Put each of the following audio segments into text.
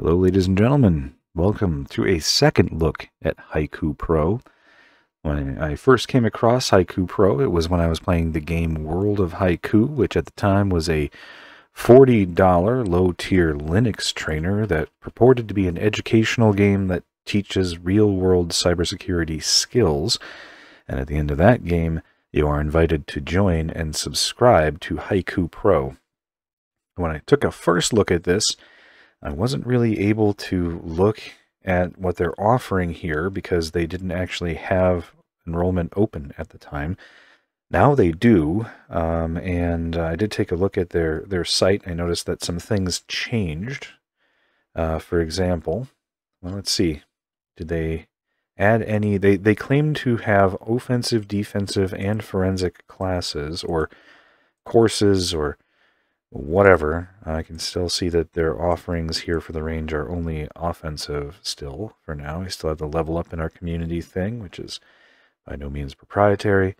Hello, ladies and gentlemen. Welcome to a second look at Haiku Pro. When I first came across Haiku Pro, it was when I was playing the game World of Haiku, which at the time was a $40 low tier Linux trainer that purported to be an educational game that teaches real world cybersecurity skills. And at the end of that game, you are invited to join and subscribe to Haiku Pro. When I took a first look at this, I wasn't really able to look at what they're offering here because they didn't actually have enrollment open at the time. Now they do, um, and I did take a look at their, their site. I noticed that some things changed. Uh, for example, well, let's see. Did they add any? They, they claim to have offensive, defensive, and forensic classes or courses or whatever. I can still see that their offerings here for the range are only offensive still for now. We still have the level up in our community thing, which is by no means proprietary.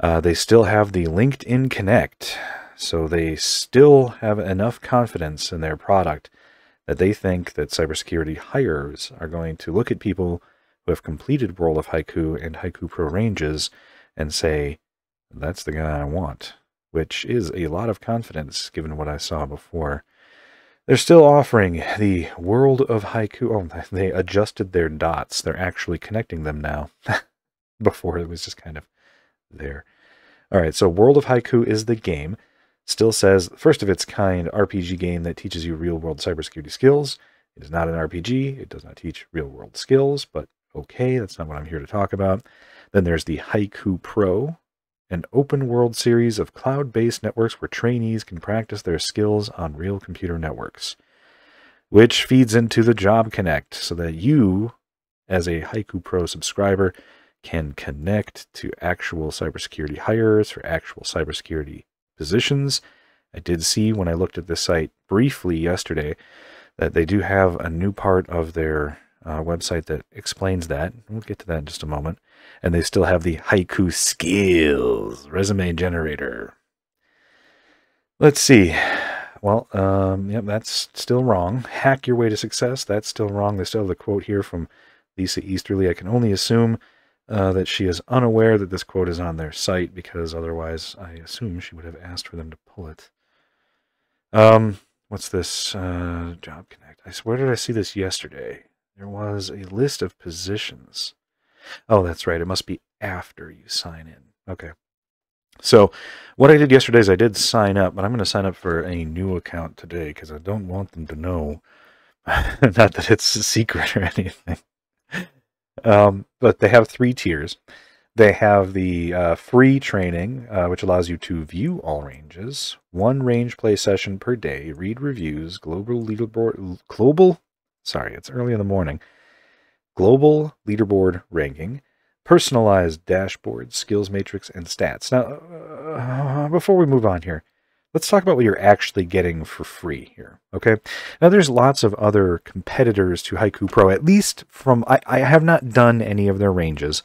Uh, they still have the LinkedIn Connect, so they still have enough confidence in their product that they think that cybersecurity hires are going to look at people who have completed World of Haiku and Haiku Pro ranges and say, that's the guy I want which is a lot of confidence given what I saw before. They're still offering the World of Haiku. Oh, they adjusted their dots. They're actually connecting them now. before it was just kind of there. All right, so World of Haiku is the game. Still says first of its kind RPG game that teaches you real world cybersecurity skills. It is not an RPG. It does not teach real world skills, but okay, that's not what I'm here to talk about. Then there's the Haiku Pro, an open world series of cloud based networks where trainees can practice their skills on real computer networks, which feeds into the Job Connect so that you, as a Haiku Pro subscriber, can connect to actual cybersecurity hires for actual cybersecurity positions. I did see when I looked at this site briefly yesterday that they do have a new part of their uh, website that explains that. We'll get to that in just a moment. And they still have the Haiku Skills resume generator. Let's see. Well, um, yep, that's still wrong. Hack your way to success. That's still wrong. They still have the quote here from Lisa Easterly. I can only assume uh, that she is unaware that this quote is on their site because otherwise I assume she would have asked for them to pull it. Um, what's this? Uh, Job Connect. I swear did I see this yesterday? There was a list of positions. Oh, that's right. It must be after you sign in. Okay. So, what I did yesterday is I did sign up, but I'm going to sign up for a new account today because I don't want them to know. Not that it's a secret or anything. Um, but they have three tiers. They have the uh, free training, uh, which allows you to view all ranges, one range play session per day, read reviews, global leaderboard, global Sorry, it's early in the morning. Global leaderboard ranking, personalized dashboard, skills matrix, and stats. Now, uh, before we move on here, let's talk about what you're actually getting for free here. Okay. Now, there's lots of other competitors to Haiku Pro, at least from, I, I have not done any of their ranges.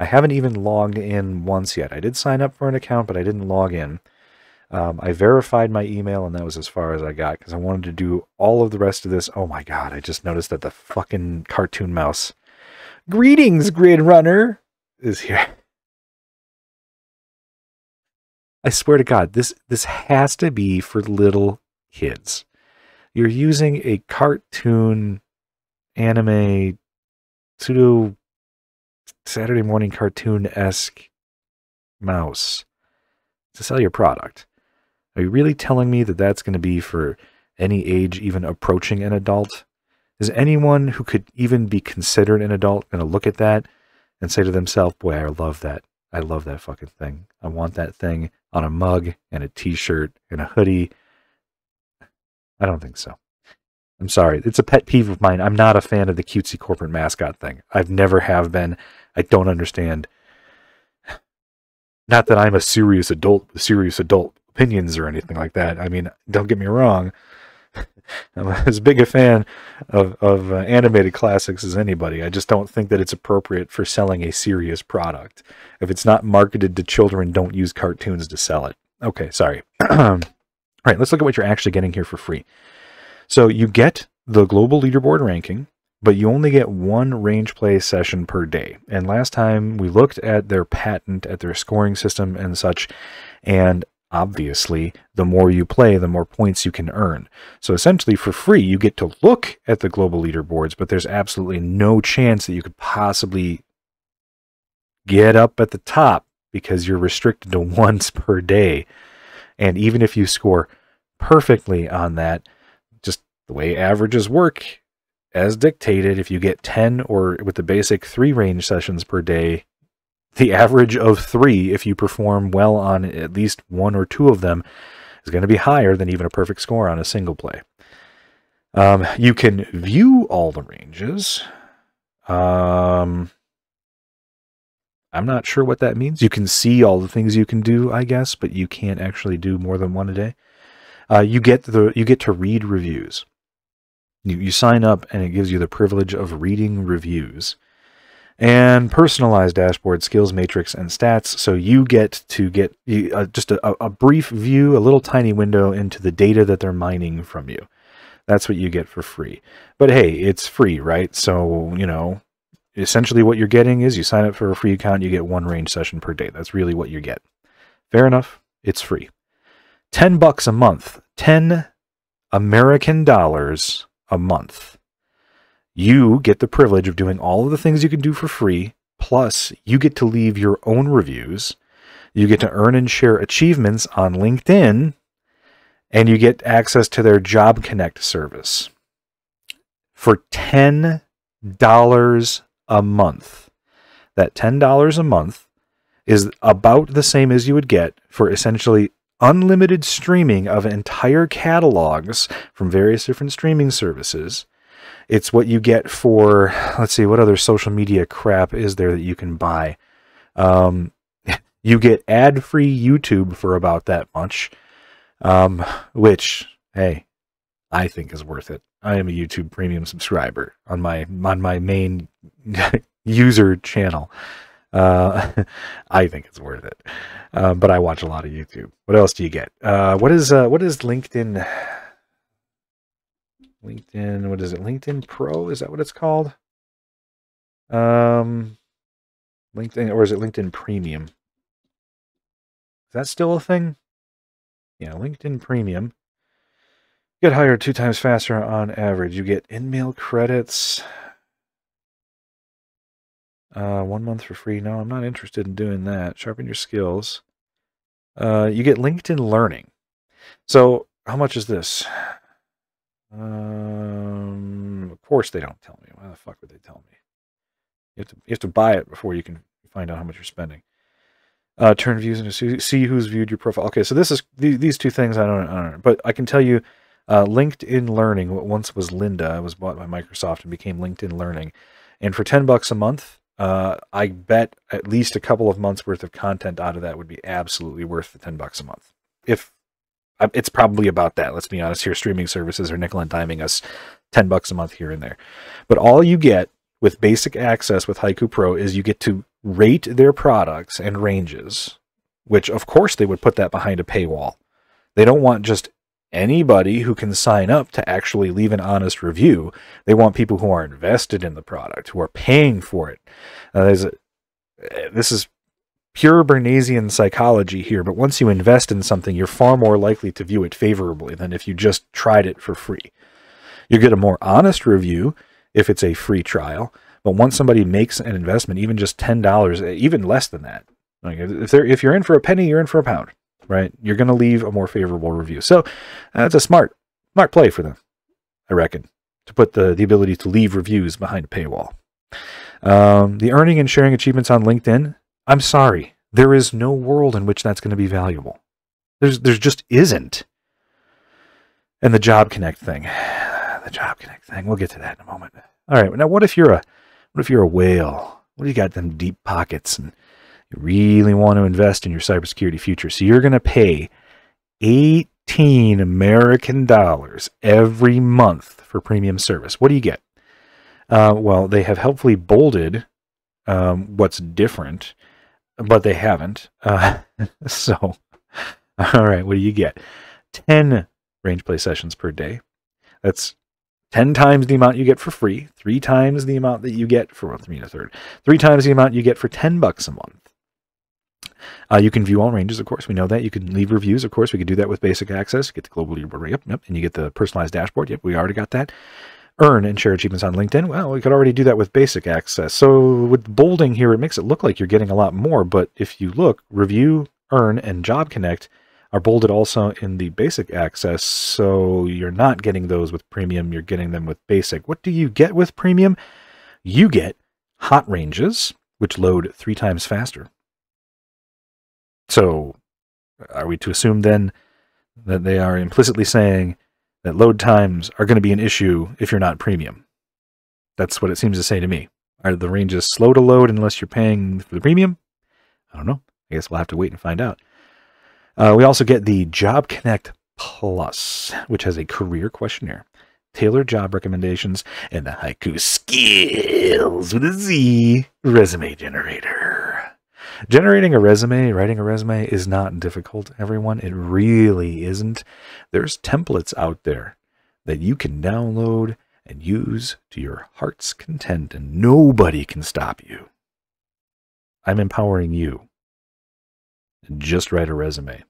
I haven't even logged in once yet. I did sign up for an account, but I didn't log in. Um, I verified my email, and that was as far as I got because I wanted to do all of the rest of this. Oh my god! I just noticed that the fucking cartoon mouse. Greetings, Grid Runner, is here. I swear to God, this this has to be for little kids. You're using a cartoon, anime, pseudo Saturday morning cartoon esque mouse to sell your product. Are you really telling me that that's going to be for any age even approaching an adult? Is anyone who could even be considered an adult going to look at that and say to themselves, boy, I love that. I love that fucking thing. I want that thing on a mug and a t shirt and a hoodie. I don't think so. I'm sorry. It's a pet peeve of mine. I'm not a fan of the cutesy corporate mascot thing. I've never have been. I don't understand. Not that I'm a serious adult, serious adult opinions or anything like that. I mean, don't get me wrong. I'm as big a fan of, of uh, animated classics as anybody. I just don't think that it's appropriate for selling a serious product. If it's not marketed to children, don't use cartoons to sell it. Okay, sorry. All right, let's look at what you're actually getting here for free. So you get the global leaderboard ranking, but you only get one range play session per day. And last time we looked at their patent, at their scoring system and such, and obviously, the more you play, the more points you can earn. So essentially, for free, you get to look at the global leaderboards, but there's absolutely no chance that you could possibly get up at the top because you're restricted to once per day. And even if you score perfectly on that, just the way averages work, as dictated, if you get 10 or with the basic three range sessions per day, the average of three, if you perform well on at least one or two of them, is going to be higher than even a perfect score on a single play. Um, you can view all the ranges. Um, I'm not sure what that means. You can see all the things you can do, I guess, but you can't actually do more than one a day. Uh, you get the you get to read reviews. You, you sign up, and it gives you the privilege of reading reviews and personalized dashboard skills matrix and stats so you get to get uh, just a, a, brief view a little tiny window into the data that they're mining from you that's what you get for free but hey it's free right so you know essentially what you're getting is you sign up for a free account, you get one range session per day. That's really what you get. Fair enough. It's free. 10 bucks a month. 10 American dollars a month. You get the privilege of doing all of the things you can do for free, plus you get to leave your own reviews. You get to earn and share achievements on LinkedIn, and you get access to their Job Connect service. For $10 a month. That $10 a month is about the same as you would get for essentially unlimited streaming of entire catalogs from various different streaming services. It's what you get for, let's see, what other social media crap is there that you can buy? Um, you get ad free YouTube for about that much, um, which, hey, I think is worth it. I am a YouTube Premium subscriber on my on my main user channel. Uh, I think it's worth it, uh, but I watch a lot of YouTube. What else do you get? Uh, what is uh, what is LinkedIn? LinkedIn, what is it? LinkedIn Pro? Is that what it's called? Um, LinkedIn, or is it LinkedIn Premium? Is that still a thing? Yeah, LinkedIn Premium Get hired two times faster on average. You get in-mail credits. Uh, one month for free. No, I'm not interested in doing that. Sharpen your skills. Uh, you get LinkedIn Learning. So, how much is this? Um, of course they don't tell me. Why the fuck would they tell me? You have to you have to buy it before you can find out how much you're spending. Uh, turn views into see who's viewed your profile. Okay, so this is these two things I don't, I don't know, but I can tell you uh, LinkedIn Learning, what once was Lynda, was bought by Microsoft and became LinkedIn Learning. And for 10 bucks a month, uh, I bet at least a couple of months worth of content out of that would be absolutely worth the 10 bucks a month. If it's probably about that, let's be honest here. Streaming services are nickel and diming us 10 bucks a month here and there. But all you get with basic access with Haiku Pro is you get to rate their products and ranges, which of course they would put that behind a paywall. They don't want just anybody who can sign up to actually leave an honest review. They want people who are invested in the product, who are paying for it. Uh, a, this is pure Bernaysian psychology here, but once you invest in something, you're far more likely to view it favorably than if you just tried it for free. You get a more honest review if it's a free trial, but once somebody makes an investment, even just $10, even less than that, like if, they're, if you're in for a penny, you're in for a pound right? You're going to leave a more favorable review. So that's a smart, smart play for them, I reckon, to put the, the ability to leave reviews behind a paywall. Um, the earning and sharing achievements on LinkedIn, I'm sorry, there is no world in which that's going to be valuable. There's, there's just isn't. And the Job Connect thing, the Job Connect thing, we'll get to that in a moment. All right, now what if you're a, what if you're a whale? What do you got them deep pockets and you really want to invest in your cybersecurity future. So you're going to pay 18 American dollars every month for premium service. What do you get? Uh, well, they have helpfully bolded um, what's different, but they haven't. Uh, so, all right, what do you get? 10 range play sessions per day. That's 10 times the amount you get for free, three times the amount that you get for well, three and a third, three times the amount you get for 10 bucks a month. Uh, you can view all ranges, of course. We know that. You can leave reviews, of course. We could do that with basic access. Get the global leaderboard. Yep, yep. And you get the personalized dashboard. Yep, we already got that. Earn and share achievements on LinkedIn. Well, we could already do that with basic access. So with bolding here, it makes it look like you're getting a lot more. But if you look, review, earn, and job connect are bolded also in the basic access. So you're not getting those with premium. You're getting them with basic. What do you get with premium? You get hot ranges, which load three times faster. So, are we to assume then that they are implicitly saying that load times are going to be an issue if you're not premium? That's what it seems to say to me. Are the ranges slow to load unless you're paying for the premium? I don't know. I guess we'll have to wait and find out. Uh, we also get the Job Connect Plus, which has a career questionnaire, tailored job recommendations, and the Haiku Skills with a Z resume generator. Generating a resume, writing a resume is not difficult, everyone. It really isn't. There's templates out there that you can download and use to your heart's content, and nobody can stop you. I'm empowering you. Just write a resume.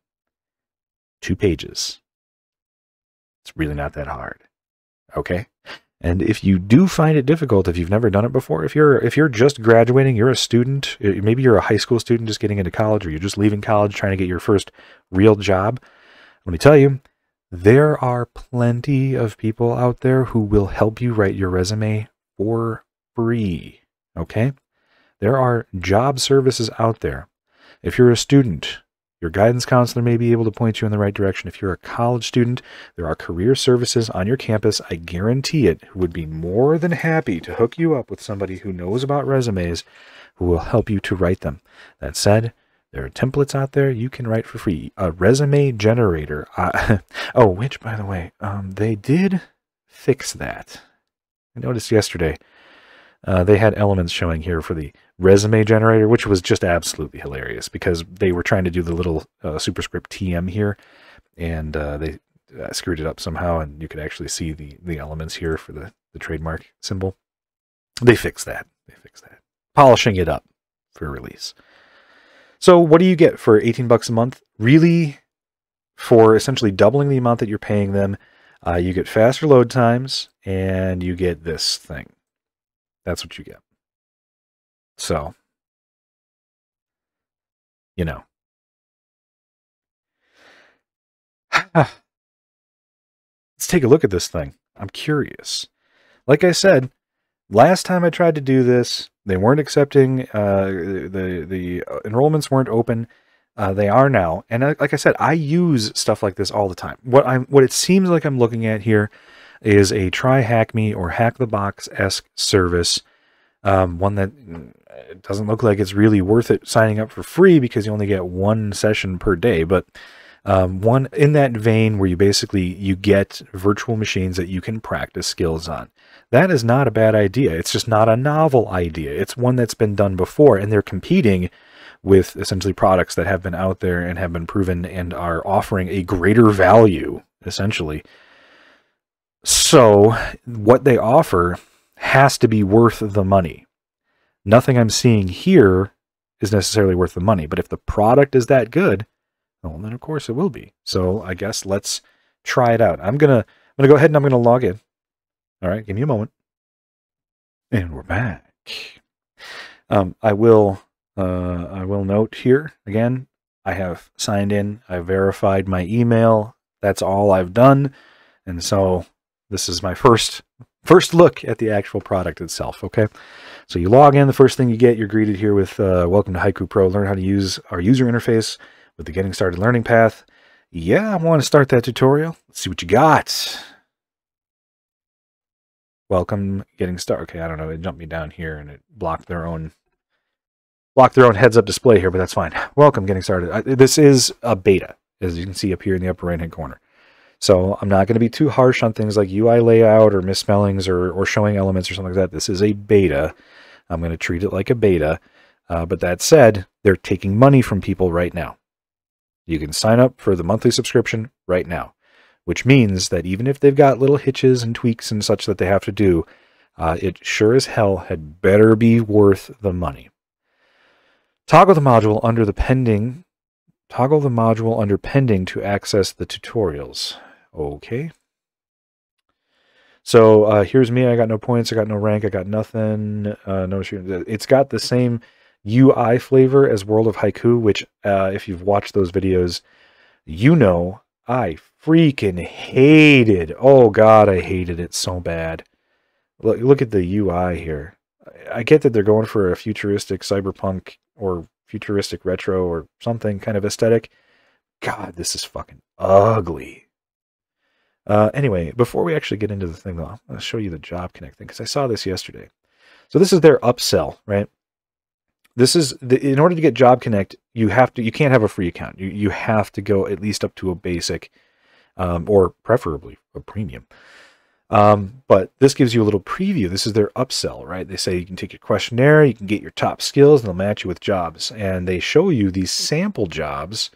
Two pages. It's really not that hard. Okay? And if you do find it difficult, if you've never done it before, if you're if you're just graduating, you're a student, uh, maybe you're a high school student just getting into college, or you're just leaving college trying to get your first real job, let me tell you, there are plenty of people out there who will help you write your resume for free. Okay? There are job services out there. If you're a student, your guidance counselor may be able to point you in the right direction. If you're a college student, there are career services on your campus, I guarantee it, who would be more than happy to hook you up with somebody who knows about resumes who will help you to write them. That said, there are templates out there you can write for free. A resume generator. Uh, oh, which, by the way, um, they did fix that. I noticed yesterday uh, they had elements showing here for the resume generator, which was just absolutely hilarious because they were trying to do the little uh, superscript TM here, and uh, they uh, screwed it up somehow, and you could actually see the the elements here for the the trademark symbol. They fixed that. They fixed that. Polishing it up for release. So what do you get for 18 bucks a month? Really, for essentially doubling the amount that you're paying them, uh, you get faster load times, and you get this thing. That's what you get. So, you know. Let's take a look at this thing. I'm curious. Like I said, last time I tried to do this, they weren't accepting uh, the the enrollments weren't open. Uh, they are now, and uh, like I said, I use stuff like this all the time. What I'm what it seems like I'm looking at here is a try hack me or hack the box esque service um, one that doesn't look like it's really worth it signing up for free because you only get one session per day. But um, one in that vein where you basically you get virtual machines that you can practice skills on. That is not a bad idea. It's just not a novel idea. It's one that's been done before, and they're competing with essentially products that have been out there and have been proven and are offering a greater value, essentially. So, what they offer has to be worth the money. Nothing I'm seeing here is necessarily worth the money, but if the product is that good, well, then of course it will be. So I guess let's try it out. I'm gonna I'm gonna go ahead and I'm gonna log in. All right, give me a moment, and we're back. Um, I will uh, I will note here again. I have signed in. I verified my email. That's all I've done, and so this is my first first look at the actual product itself. Okay, so you log in. The first thing you get, you're greeted here with uh, "Welcome to Haiku Pro. Learn how to use our user interface with the Getting Started Learning path." Yeah, I want to start that tutorial. Let's see what you got. Welcome, getting started. Okay, I don't know. It jumped me down here and it blocked their own blocked their own heads-up display here, but that's fine. Welcome, getting started. I, this is a beta, as you can see up here in the upper right-hand corner. So I'm not going to be too harsh on things like UI layout or misspellings or, or showing elements or something like that. This is a beta. I'm going to treat it like a beta. Uh, but that said, they're taking money from people right now. You can sign up for the monthly subscription right now. which means that even if they've got little hitches and tweaks and such that they have to do, uh, it sure as hell had better be worth the money. Toggle the module under the pending. Toggle the module under pending to access the tutorials. Okay. So uh, here's me. I got no points. I got no rank. I got nothing. Uh, no shooting. It's got the same UI flavor as World of Haiku, which, uh, if you've watched those videos, you know I freaking hated. Oh God, I hated it so bad. Look, look at the UI here. I get that they're going for a futuristic cyberpunk or futuristic retro or something kind of aesthetic. God, this is fucking ugly. Uh, anyway, before we actually get into the thing, though, to show you the Job Connect thing because I saw this yesterday. So this is their upsell, right? This is the, in order to get Job Connect, you have to you can't have a free account. You you have to go at least up to a basic, um, or preferably a premium. Um, but this gives you a little preview. This is their upsell, right? They say you can take your questionnaire, you can get your top skills, and they'll match you with jobs. And they show you these sample jobs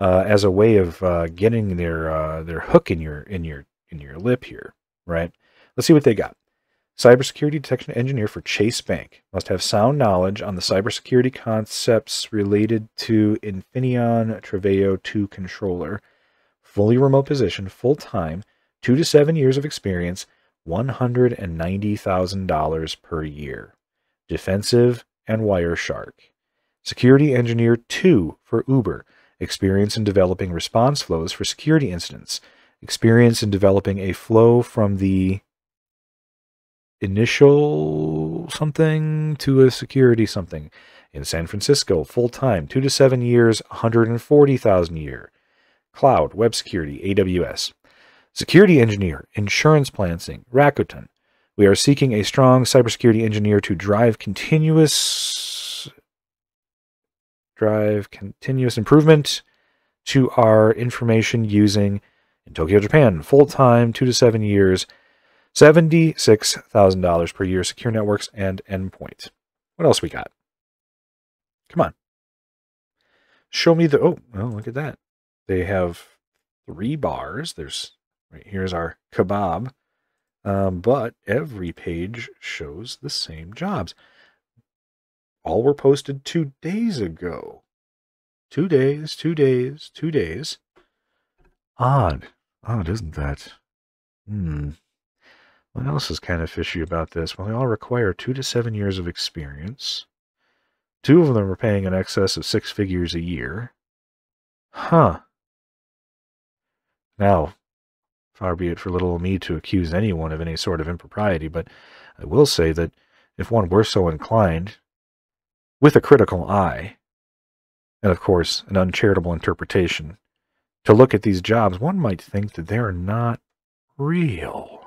uh, as a way of uh, getting their uh, their hook in your in your in your lip here, right? Let's see what they got. Cybersecurity detection engineer for Chase Bank must have sound knowledge on the cybersecurity concepts related to Infineon Traveo 2 controller, fully remote position, full time two to seven years of experience, $190,000 per year. Defensive and Wireshark. Security Engineer 2 for Uber. Experience in developing response flows for security incidents. Experience in developing a flow from the initial something to a security something. In San Francisco, full time, two to seven years, 140,000 a year. Cloud, web security, AWS. Security engineer, insurance planning, Rakuten. We are seeking a strong cybersecurity engineer to drive continuous drive continuous improvement to our information using in Tokyo, Japan, full time, two to seven years, $76,000 per year, secure networks and endpoint. What else we got? Come on. Show me the, oh, well, look at that. They have three bars. There's Right here's our kebab. Um, but every page shows the same jobs. All were posted two days ago. Two days, two days, two days. Odd. Odd, isn't that? Hmm. What else is kind of fishy about this? Well, they all require two to seven years of experience. Two of them are paying in excess of six figures a year. Huh. Now, Far be it for little me to accuse anyone of any sort of impropriety, but I will say that if one were so inclined, with a critical eye, and of course an uncharitable interpretation, to look at these jobs, one might think that they're not real.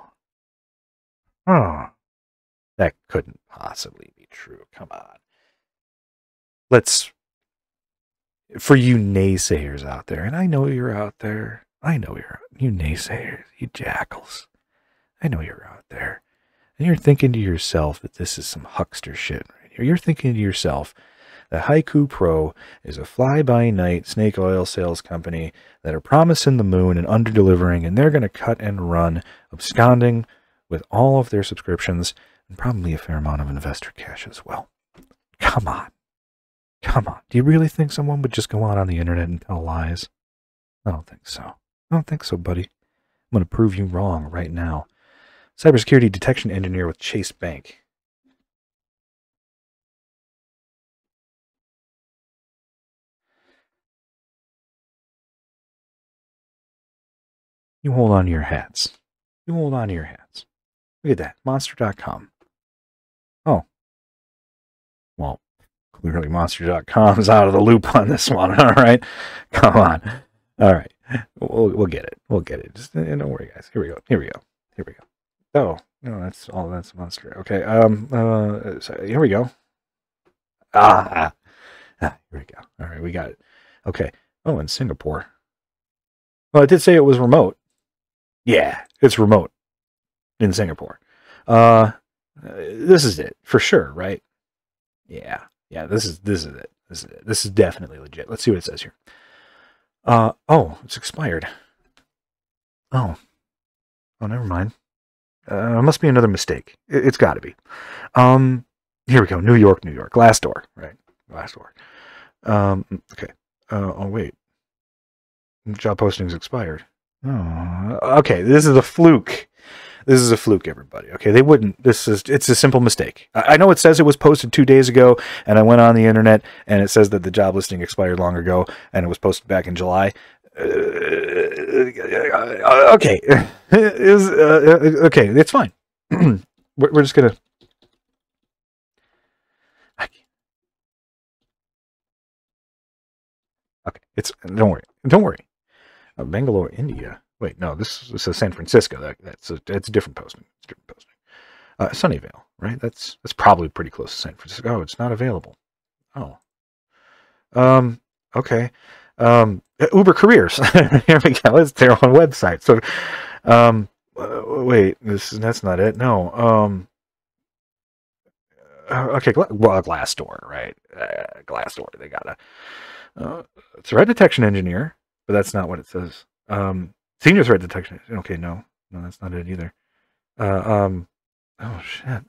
Huh. That couldn't possibly be true. Come on. Let's, for you naysayers out there, and I know you're out there, I know you're, you naysayers, you jackals. I know you're out there. And you're thinking to yourself that this is some huckster shit. You're thinking to yourself that Haiku Pro is a fly-by-night snake oil sales company that are promising the moon and under-delivering, and they're going to cut and run, absconding with all of their subscriptions and probably a fair amount of investor cash as well. Come on. Come on. Do you really think someone would just go out on the internet and tell lies? I don't think so. I don't think so, buddy. I'm going to prove you wrong right now. Cybersecurity detection engineer with Chase Bank. You hold on to your hats. You hold on to your hats. Look at that. Monster.com. Oh. Well, clearly Monster.com is out of the loop on this one. All right. Come on. All right. We'll, we'll get it. We'll get it. Just don't worry, guys. Here we go. Here we go. Here we go. Oh no, that's all. That's monster. Okay. Um. Uh. Here we go. Ah, ah. Here we go. All right. We got it. Okay. Oh, in Singapore. Well, it did say it was remote. Yeah, it's remote in Singapore. Uh, this is it for sure, right? Yeah. Yeah. This is this is it. This is it. This is definitely legit. Let's see what it says here. Uh, oh, it's expired. Oh. Oh, never mind. Uh, must be another mistake. It, has got to be. Um, here we go. New York, New York. Glassdoor, Right. Glassdoor. Um, okay. Uh, oh, wait. Job postings expired. Oh, okay. This is a fluke. This is a fluke, everybody. Okay, they wouldn't. This is it's a simple mistake. I, I know it says it was posted two days ago, and I went on the internet and it says that the job listing expired long ago, and it was posted back in July. Uh, okay, is uh, okay. It's fine. we're, we're just gonna. Okay, it's don't worry, don't worry. Uh, Bangalore, India. Wait, no, this, this is San Francisco. That, that's a, a different posting. It's different posting. Uh, Sunnyvale, right? That's that's probably pretty close to San Francisco. Oh, it's not available. Oh. Um. Okay. Um. Uber Careers. Here we go. It's their own website. So, um. Uh, wait. This that's not it. No. Um. Uh, okay. Well, Glassdoor, right? Uh, Glassdoor. They got a uh, threat detection engineer, but that's not what it says. Um. Senior threat detection. Okay, no, no, that's not it either. Uh, um, oh shit.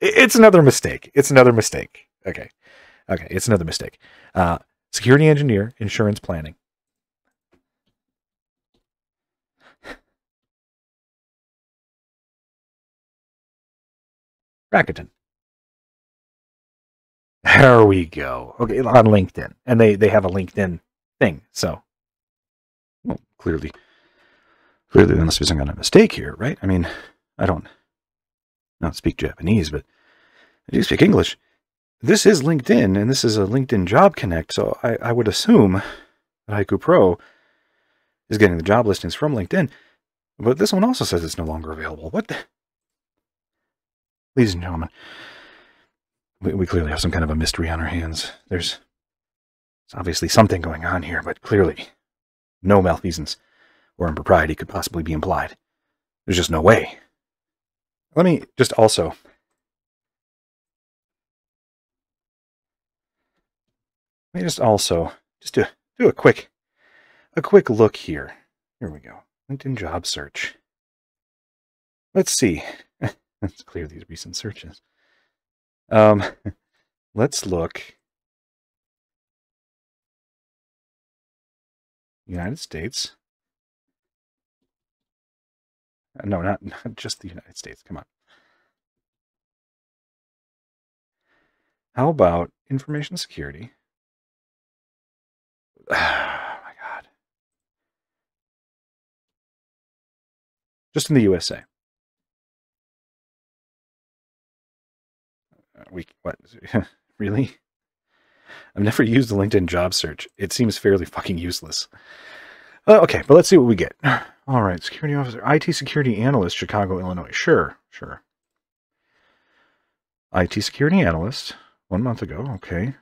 It's another mistake. It's another mistake. Okay, okay, it's another mistake. Uh, security engineer, insurance planning. Rakuten. There we go. Okay, on LinkedIn, and they they have a LinkedIn thing. So well, clearly, clearly there must be some kind of mistake here, right? I mean, I don't not speak Japanese, but I do speak English. This is LinkedIn, and this is a LinkedIn Job Connect, so I, I would assume that Haiku Pro is getting the job listings from LinkedIn. But this one also says it's no longer available. What the? Ladies and gentlemen, we, we clearly have some kind of a mystery on our hands. There's, there's obviously something going on here, but clearly no malfeasance or impropriety could possibly be implied. There's just no way. Let me just also let me just also just do do a quick a quick look here. Here we go. LinkedIn job search. Let's see. let's clear these recent searches. Um, let's look United States. Uh, no, not, not just the United States. Come on. How about information security? Oh my God. Just in the USA. Uh, we what? really? I've never used the LinkedIn job search. It seems fairly fucking useless. Uh, okay, but let's see what we get. All right, security officer, IT security analyst, Chicago, Illinois. Sure, sure. IT security analyst, one month ago. Okay.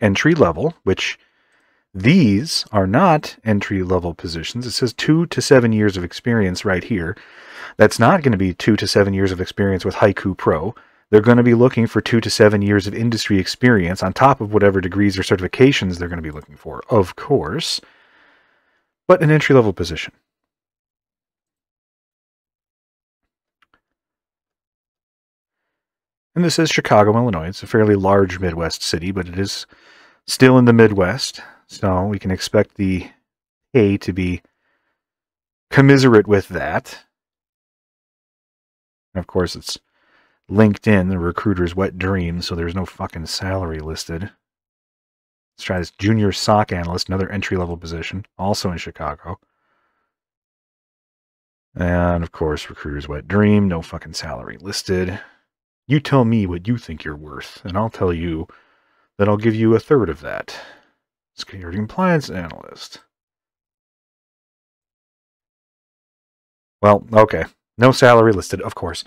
Entry level, which these are not entry level positions. It says two to seven years of experience right here. That's not going to be two to seven years of experience with Haiku Pro. They're going to be looking for two to seven years of industry experience on top of whatever degrees or certifications they're going to be looking for, of course, but an entry level position. And this is Chicago, Illinois. It's a fairly large Midwest city, but it is still in the Midwest. So we can expect the pay to be commiserate with that. And of course, it's LinkedIn, the recruiter's wet dream, so there's no fucking salary listed. Let's try this junior SOC analyst, another entry level position, also in Chicago. And of course, recruiter's wet dream, no fucking salary listed. You tell me what you think you're worth, and I'll tell you that I'll give you a third of that. Security compliance analyst. Well, okay. No salary listed, of course.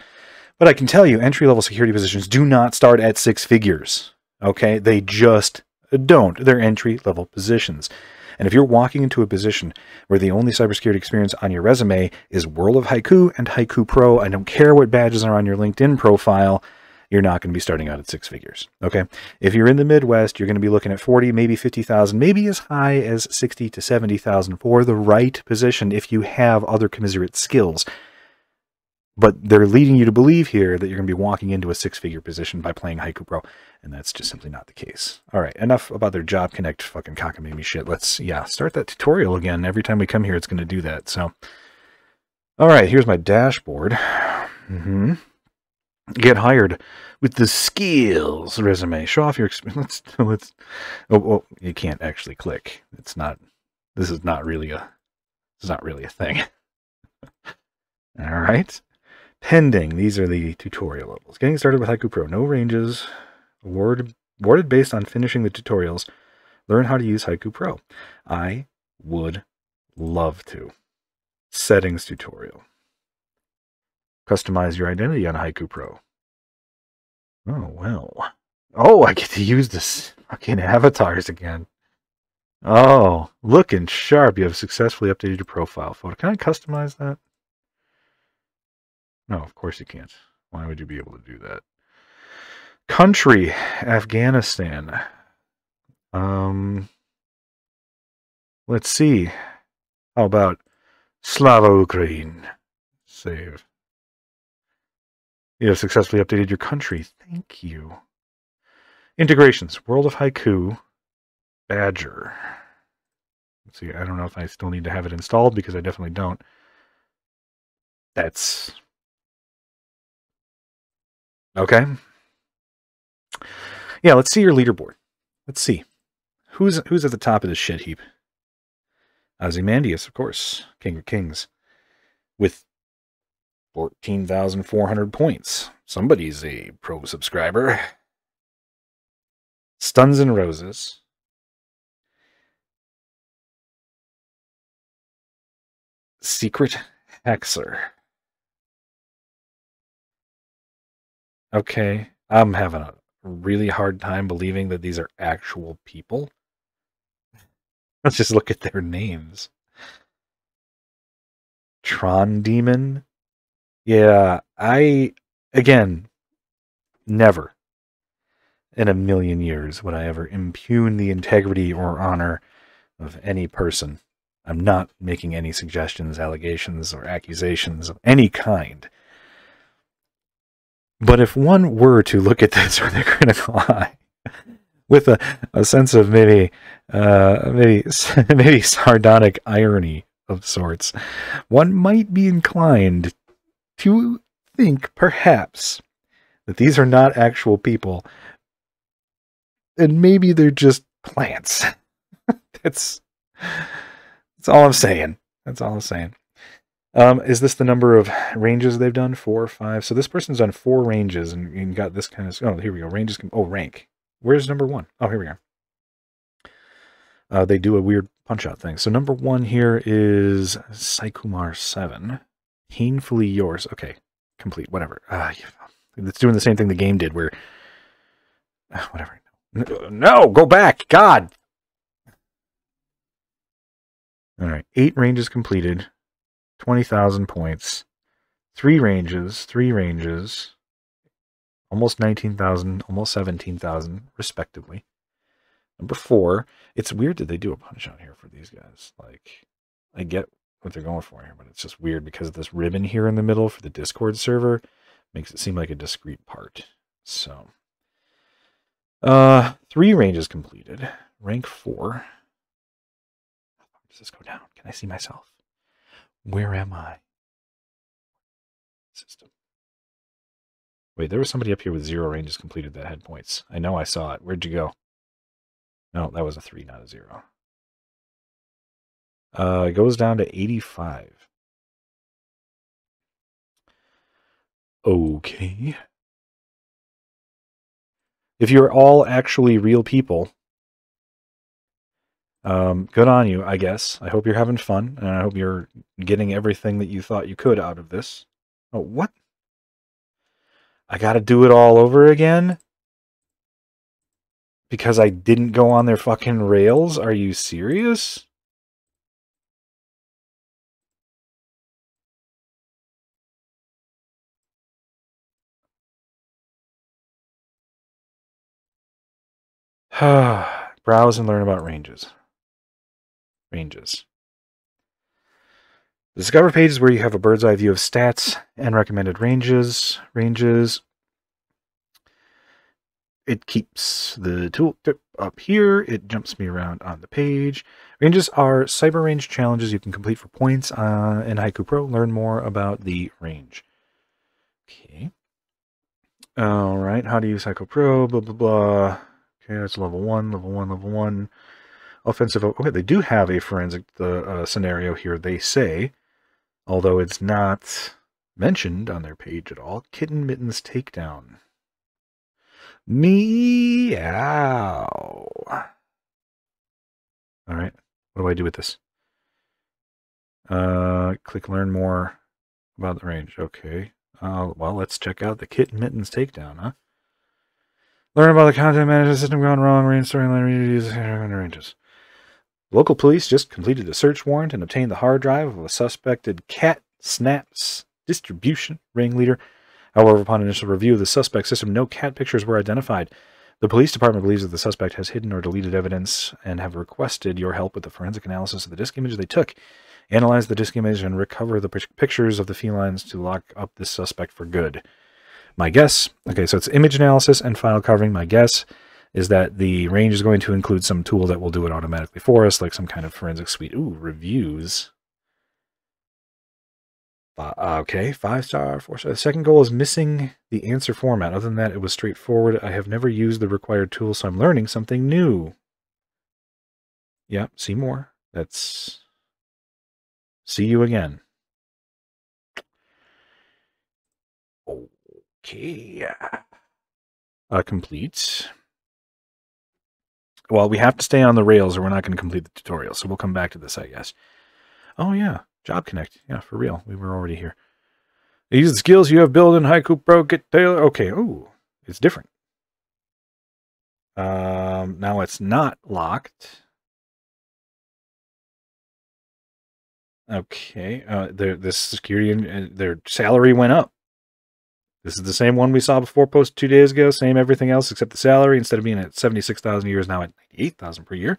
But I can tell you, entry level security positions do not start at six figures. Okay? They just don't. They're entry level positions. And if you're walking into a position where the only cybersecurity experience on your resume is World of Haiku and Haiku Pro, I don't care what badges are on your LinkedIn profile, you're not going to be starting out at six figures. Okay. If you're in the Midwest, you're going to be looking at 40, maybe 50,000, maybe as high as 60 to 70,000 for the right position if you have other commiserate skills. But they're leading you to believe here that you're going to be walking into a six figure position by playing Haiku Pro. And that's just simply not the case. All right. Enough about their Job Connect fucking cockamamie shit. Let's, yeah, start that tutorial again. Every time we come here, it's going to do that. So, all right. Here's my dashboard. Mm-hmm. Get hired with the skills resume. Show off your experience. Let's, let's, oh, oh, you can't actually click. It's not, this is not really a, this is not really a thing. All right. Pending. These are the tutorial levels. Getting started with Haiku Pro. No ranges. Award, awarded based on finishing the tutorials. Learn how to use Haiku Pro. I would love to. Settings tutorial. Customize your identity on Haiku Pro. Oh, well. Oh, I get to use this fucking avatars again. Oh, looking sharp. You have successfully updated your profile photo. Can I customize that? No, of course you can't. Why would you be able to do that? Country, Afghanistan. Um, let's see. How about Slava Ukraine? Save. You have successfully updated your country. Thank you. Integrations. World of Haiku. Badger. Let's see. I don't know if I still need to have it installed because I definitely don't. That's okay. Yeah, let's see your leaderboard. Let's see. Who's who's at the top of this shit heap? Ozymandias, of course, King of Kings, with 14,400 points. Somebody's a pro subscriber. Stuns and Roses. Secret Hexer. Okay, I'm having a really hard time believing that these are actual people. Let's just look at their names. Tron Demon, yeah, I again never in a million years would I ever impugn the integrity or honor of any person. I'm not making any suggestions, allegations, or accusations of any kind. But if one were to look at this with a critical eye, with a, a sense of maybe uh, maybe maybe sardonic irony of sorts, one might be inclined to think perhaps that these are not actual people and maybe they're just plants. that's that's all I'm saying. That's all I'm saying. Um, is this the number of ranges they've done? Four or five? So this person's done four ranges and, and got this kind of. Oh, here we go. Ranges. Oh, rank. Where's number one? Oh, here we go. Uh, they do a weird punch out thing. So number one here is Saikumar 7. Painfully yours. Okay, complete. Whatever. Uh, it's doing the same thing the game did, where uh, whatever. No, go back. God. All right, eight ranges completed, twenty thousand points, three ranges, three ranges, almost nineteen thousand, almost seventeen thousand, respectively. Number four, it's weird that they do a punch out here for these guys. Like, I get what they're going for here, but it's just weird because this ribbon here in the middle for the Discord server makes it seem like a discrete part. So, uh, three ranges completed. Rank four. How does this go down? Can I see myself? Where am I? System. Wait, there was somebody up here with zero ranges completed that had points. I know I saw it. Where'd you go? No, that was a three, not a zero. Uh, it goes down to 85. Okay. If you're all actually real people, um, good on you, I guess. I hope you're having fun, and I hope you're getting everything that you thought you could out of this. Oh, what? I gotta do it all over again? Because I didn't go on their fucking rails? Are you serious? Browse and learn about ranges. Ranges. The Discover page is where you have a bird's eye view of stats and recommended ranges. Ranges. It keeps the tooltip up here. It jumps me around on the page. Ranges are cyber range challenges you can complete for points uh, in Haiku Pro. Learn more about the range. Okay. All right. How to use Haiku Pro, blah, blah, blah. Okay, that's level one, level one, level one. Offensive. Okay, they do have a forensic uh, scenario here, they say although it's not mentioned on their page at all. Kitten Mittens Takedown. Meow. All right. What do I do with this? Uh, click learn more about the range. Okay. Uh, well, let's check out the Kitten Mittens Takedown, huh? Learn about the content management system gone wrong, range storyline ranges. Local police just completed a search warrant and obtained the hard drive of a suspected cat snaps distribution ringleader. However, upon initial review of the suspect system, no cat pictures were identified. The police department believes that the suspect has hidden or deleted evidence and have requested your help with the forensic analysis of the disk image they took. Analyze the disk image and recover the pictures of the felines to lock up this suspect for good. My guess, okay, so it's image analysis and file carving. My guess is that the range is going to include some tool that will do it automatically for us, like some kind of forensic suite. Ooh, reviews. Uh, okay, five star, four star. The second goal is missing the answer format. Other than that, it was straightforward. I have never used the required tool, so I'm learning something new. Yep, see more. That's see you again. Okay. Uh, complete well, we have to stay on the rails or we're not going to complete the tutorial. So we'll come back to this, I guess. Oh, yeah. Job Connect. Yeah, for real. We were already here. Use the skills you have built in Haiku Pro. Get Taylor. Okay. Ooh, it's different. Um, now it's not locked. Okay. Uh, their this security uh, their salary went up. This is the same one we saw before post two days ago. Same everything else except the salary. Instead of being at 76,000 a year is now at 98,000 per year.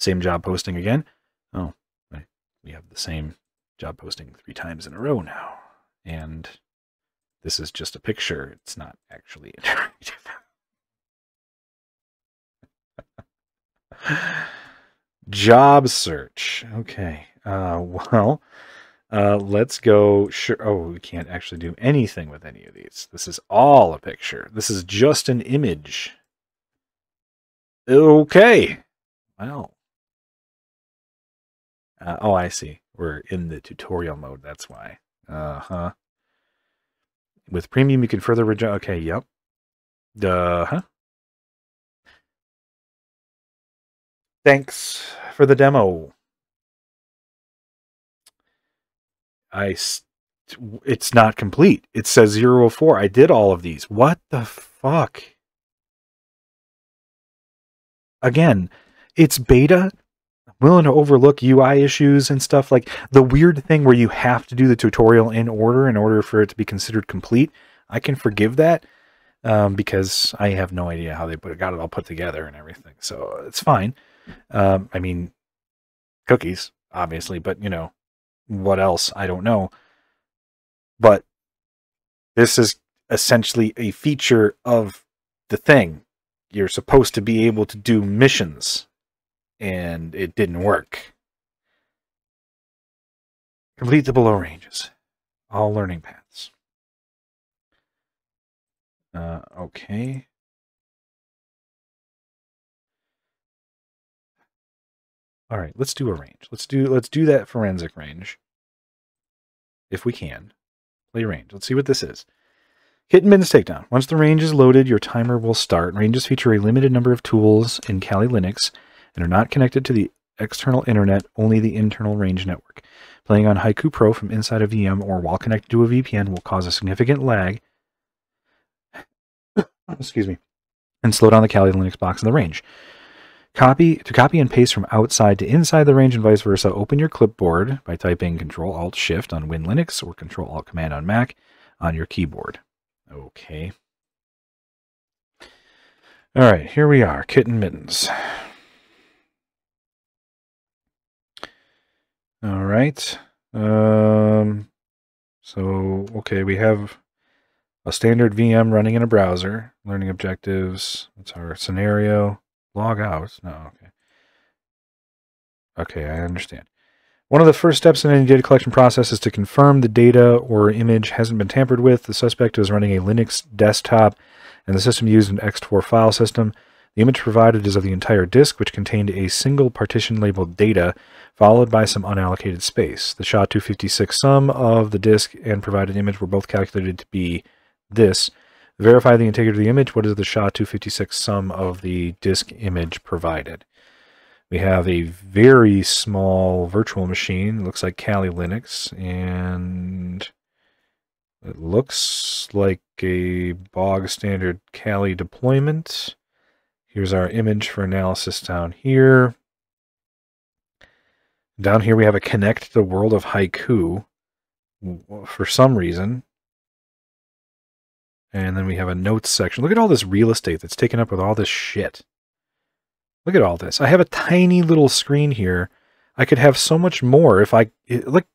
Same job posting again. Oh, we have the same job posting three times in a row now. And this is just a picture. It's not actually interactive. job search. Okay. Uh, well, uh, let's go. Sure. Oh, we can't actually do anything with any of these. This is all a picture. This is just an image. Okay. Well. Uh, oh, I see. We're in the tutorial mode. That's why. Uh huh. With premium, you can further rejo. Okay. Yep. Uh huh. Thanks for the demo. I it's not complete. It says 004. I did all of these. What the fuck? Again, it's beta. I'm willing to overlook UI issues and stuff like the weird thing where you have to do the tutorial in order in order for it to be considered complete. I can forgive that um, because I have no idea how they put, got it all put together and everything. So it's fine. Um, I mean, cookies, obviously, but you know, what else I don't know. But this is essentially a feature of the thing. You're supposed to be able to do missions, and it didn't work. Complete the below ranges. All learning paths. Uh, okay. All right, let's do a range. Let's do let's do that forensic range. If we can. Play range. Let's see what this is. Hit and takedown. Once the range is loaded, your timer will start. Ranges feature a limited number of tools in Kali Linux and are not connected to the external internet, only the internal range network. Playing on Haiku Pro from inside a VM or while connected to a VPN will cause a significant lag. Excuse me. And slow down the Kali Linux box in the range. Copy to copy and paste from outside to inside the range and vice versa. Open your clipboard by typing Control Alt Shift on Win Linux or Control Alt Command on Mac on your keyboard. Okay. All right, here we are, kitten mittens. All right. Um, so, okay, we have a standard VM running in a browser, learning objectives. That's our scenario. Log out. No, okay. Okay, I understand. One of the first steps in any data collection process is to confirm the data or image hasn't been tampered with. The suspect is running a Linux desktop and the system used an ext4 file system. The image provided is of the entire disk, which contained a single partition labeled data, followed by some unallocated space. The SHA-256 sum of the disk and provided image were both calculated to be this. Verify the integrity of the image. What is the SHA-256 sum of the disk image provided? We have a very small virtual machine. It looks like Kali Linux, and it looks like a bog standard Kali deployment. Here's our image for analysis down here. Down here we have a connect the world of haiku for some reason. And then we have a notes section. Look at all this real estate that's taken up with all this shit. Look at all this. I have a tiny little screen here. I could have so much more if I look.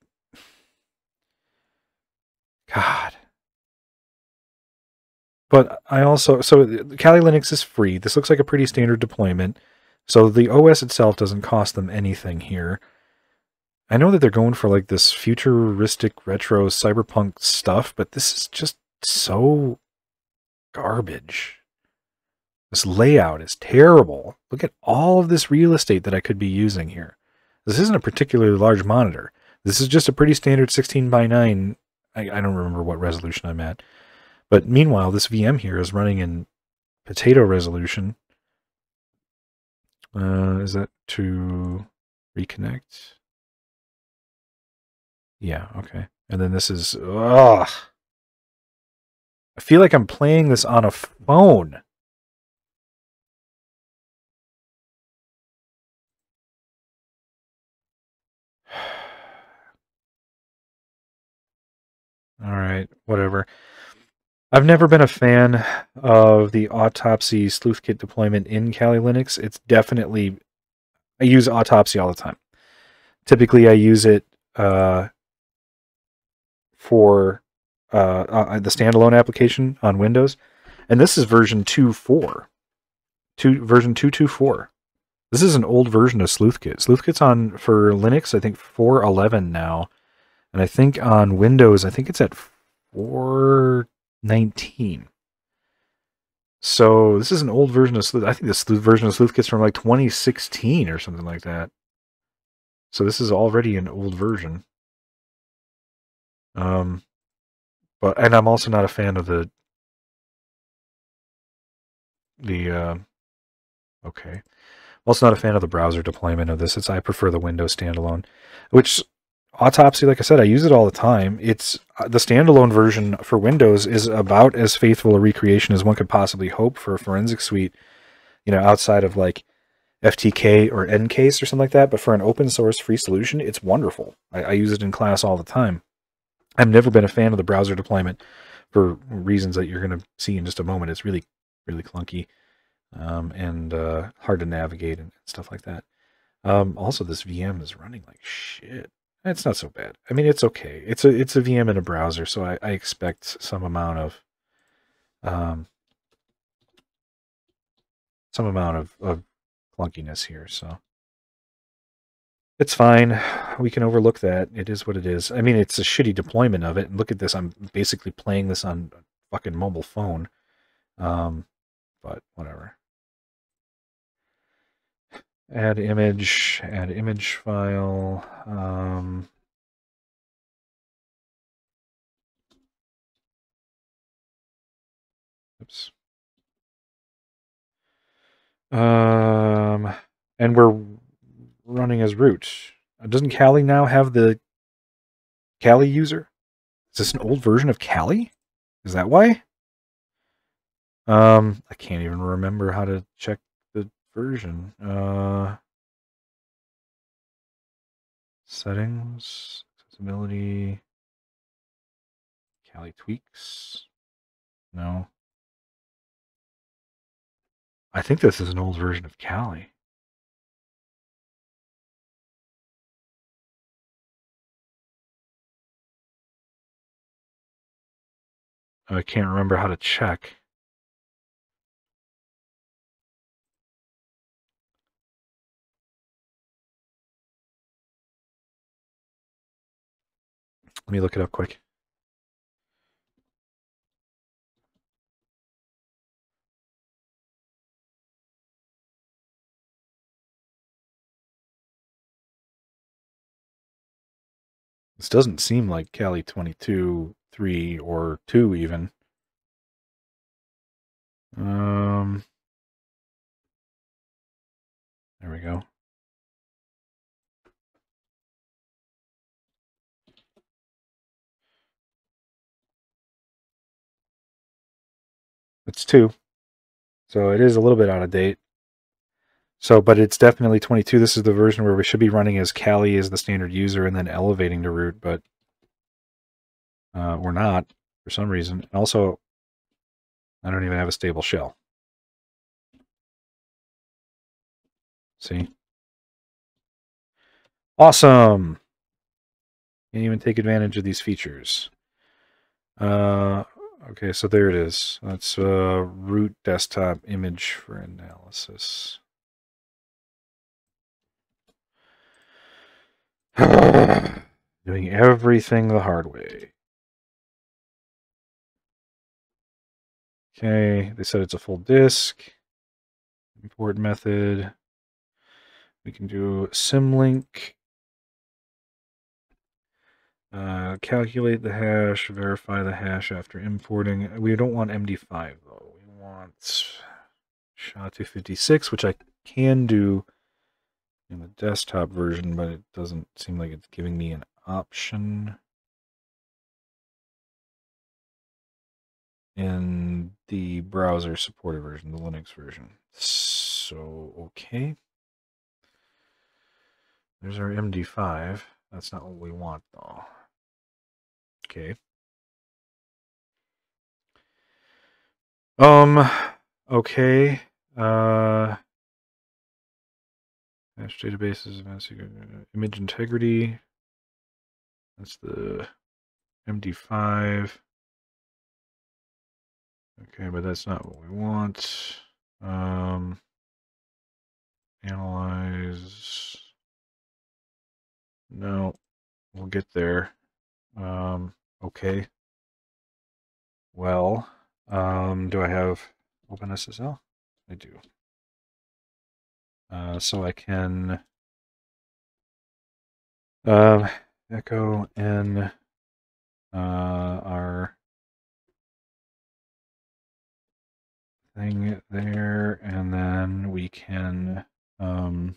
God. But I also so Kali Linux is free. This looks like a pretty standard deployment. So the OS itself doesn't cost them anything here. I know that they're going for like this futuristic retro cyberpunk stuff, but this is just so garbage. This layout is terrible. Look at all of this real estate that I could be using here. This isn't a particularly large monitor. This is just a pretty standard 16 by 9. I, I don't remember what resolution I'm at. But meanwhile, this VM here is running in potato resolution. Uh, is that to reconnect? Yeah, okay. And then this is, ugh. I feel like I'm playing this on a phone. All right, whatever. I've never been a fan of the Autopsy sleuth kit deployment in Kali Linux. It's definitely I use Autopsy all the time. Typically, I use it uh, for uh, uh, the standalone application on Windows, and this is version 2.4, two version 2.2.4. This is an old version of Sleuthkit. Sleuthkit's on for Linux, I think 4.11 now, and I think on Windows, I think it's at 4.19. So this is an old version of Sleuth. I think this version of Sleuthkit's from like 2016 or something like that. So this is already an old version. Um, but and I'm also not a fan of the the uh, okay. Also not a fan of the browser deployment of this. It's I prefer the Windows standalone, which Autopsy, like I said, I use it all the time. It's uh, the standalone version for Windows is about as faithful a recreation as one could possibly hope for a forensic suite. You know, outside of like FTK or EnCase or something like that. But for an open source free solution, it's wonderful. I, I use it in class all the time. I've never been a fan of the browser deployment for reasons that you're going to see in just a moment. It's really, really clunky um, and uh, hard to navigate and stuff like that. Um, also, this VM is running like shit. It's not so bad. I mean, it's okay. It's a it's a VM in a browser, so I, I expect some amount of um, some amount of, of clunkiness here. So it's fine. We can overlook that. It is what it is. I mean, it's a shitty deployment of it. And look at this. I'm basically playing this on a fucking mobile phone. Um, but whatever. Add image, add image file. Um, oops. Um, and we're running as root. Doesn't Kali now have the Kali user? Is this an old version of Kali? Is that why? Um, I can't even remember how to check the version. Uh, settings, accessibility, Kali tweaks. No. I think this is an old version of Kali. I can't remember how to check. Let me look it up quick. This doesn't seem like Kali 22, 3, or 2 even. Um, there we go. It's 2. So it is a little bit out of date. So, but it's definitely 22. This is the version where we should be running as Kali as the standard user and then elevating to root, but uh, we're not for some reason. And also, I don't even have a stable shell. See? Awesome! Can't even take advantage of these features. Uh, okay, so there it is. That's a root desktop image for analysis. Doing everything the hard way. Okay, they said it's a full disk. Import method. We can do symlink. Uh, calculate the hash, verify the hash after importing. We don't want MD5 though. We want SHA-256, which I can do in the desktop version, but it doesn't seem like it's giving me an option in the browser supported version, the Linux version. So, okay. There's our MD5. That's not what we want, though. Okay. Um, okay. Uh, Hash databases, uh, image integrity. That's the MD5. Okay, but that's not what we want. Um, analyze. No, we'll get there. Um, okay. Well, um, do I have OpenSSL? I do. Uh, so I can uh, echo in uh, our thing there, and then we can um,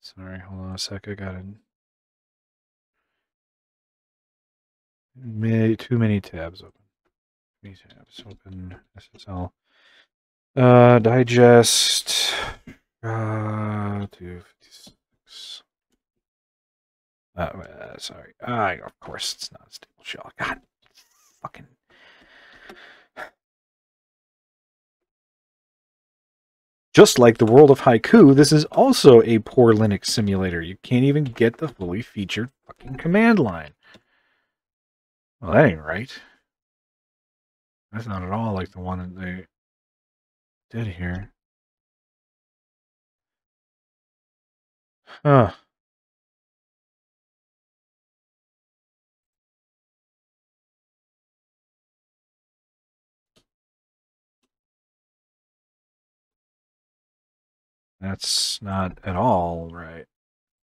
sorry, hold on a sec, I got it. Too many tabs open Too many tabs open SSL. Uh, digest. Uh, 256. Uh, uh, sorry. Uh, of course, it's not a stable shell. God, fucking. Just like the world of Haiku, this is also a poor Linux simulator. You can't even get the fully featured fucking command line. Well, that ain't right. That's not at all like the one that they did here. Huh. That's not at all right.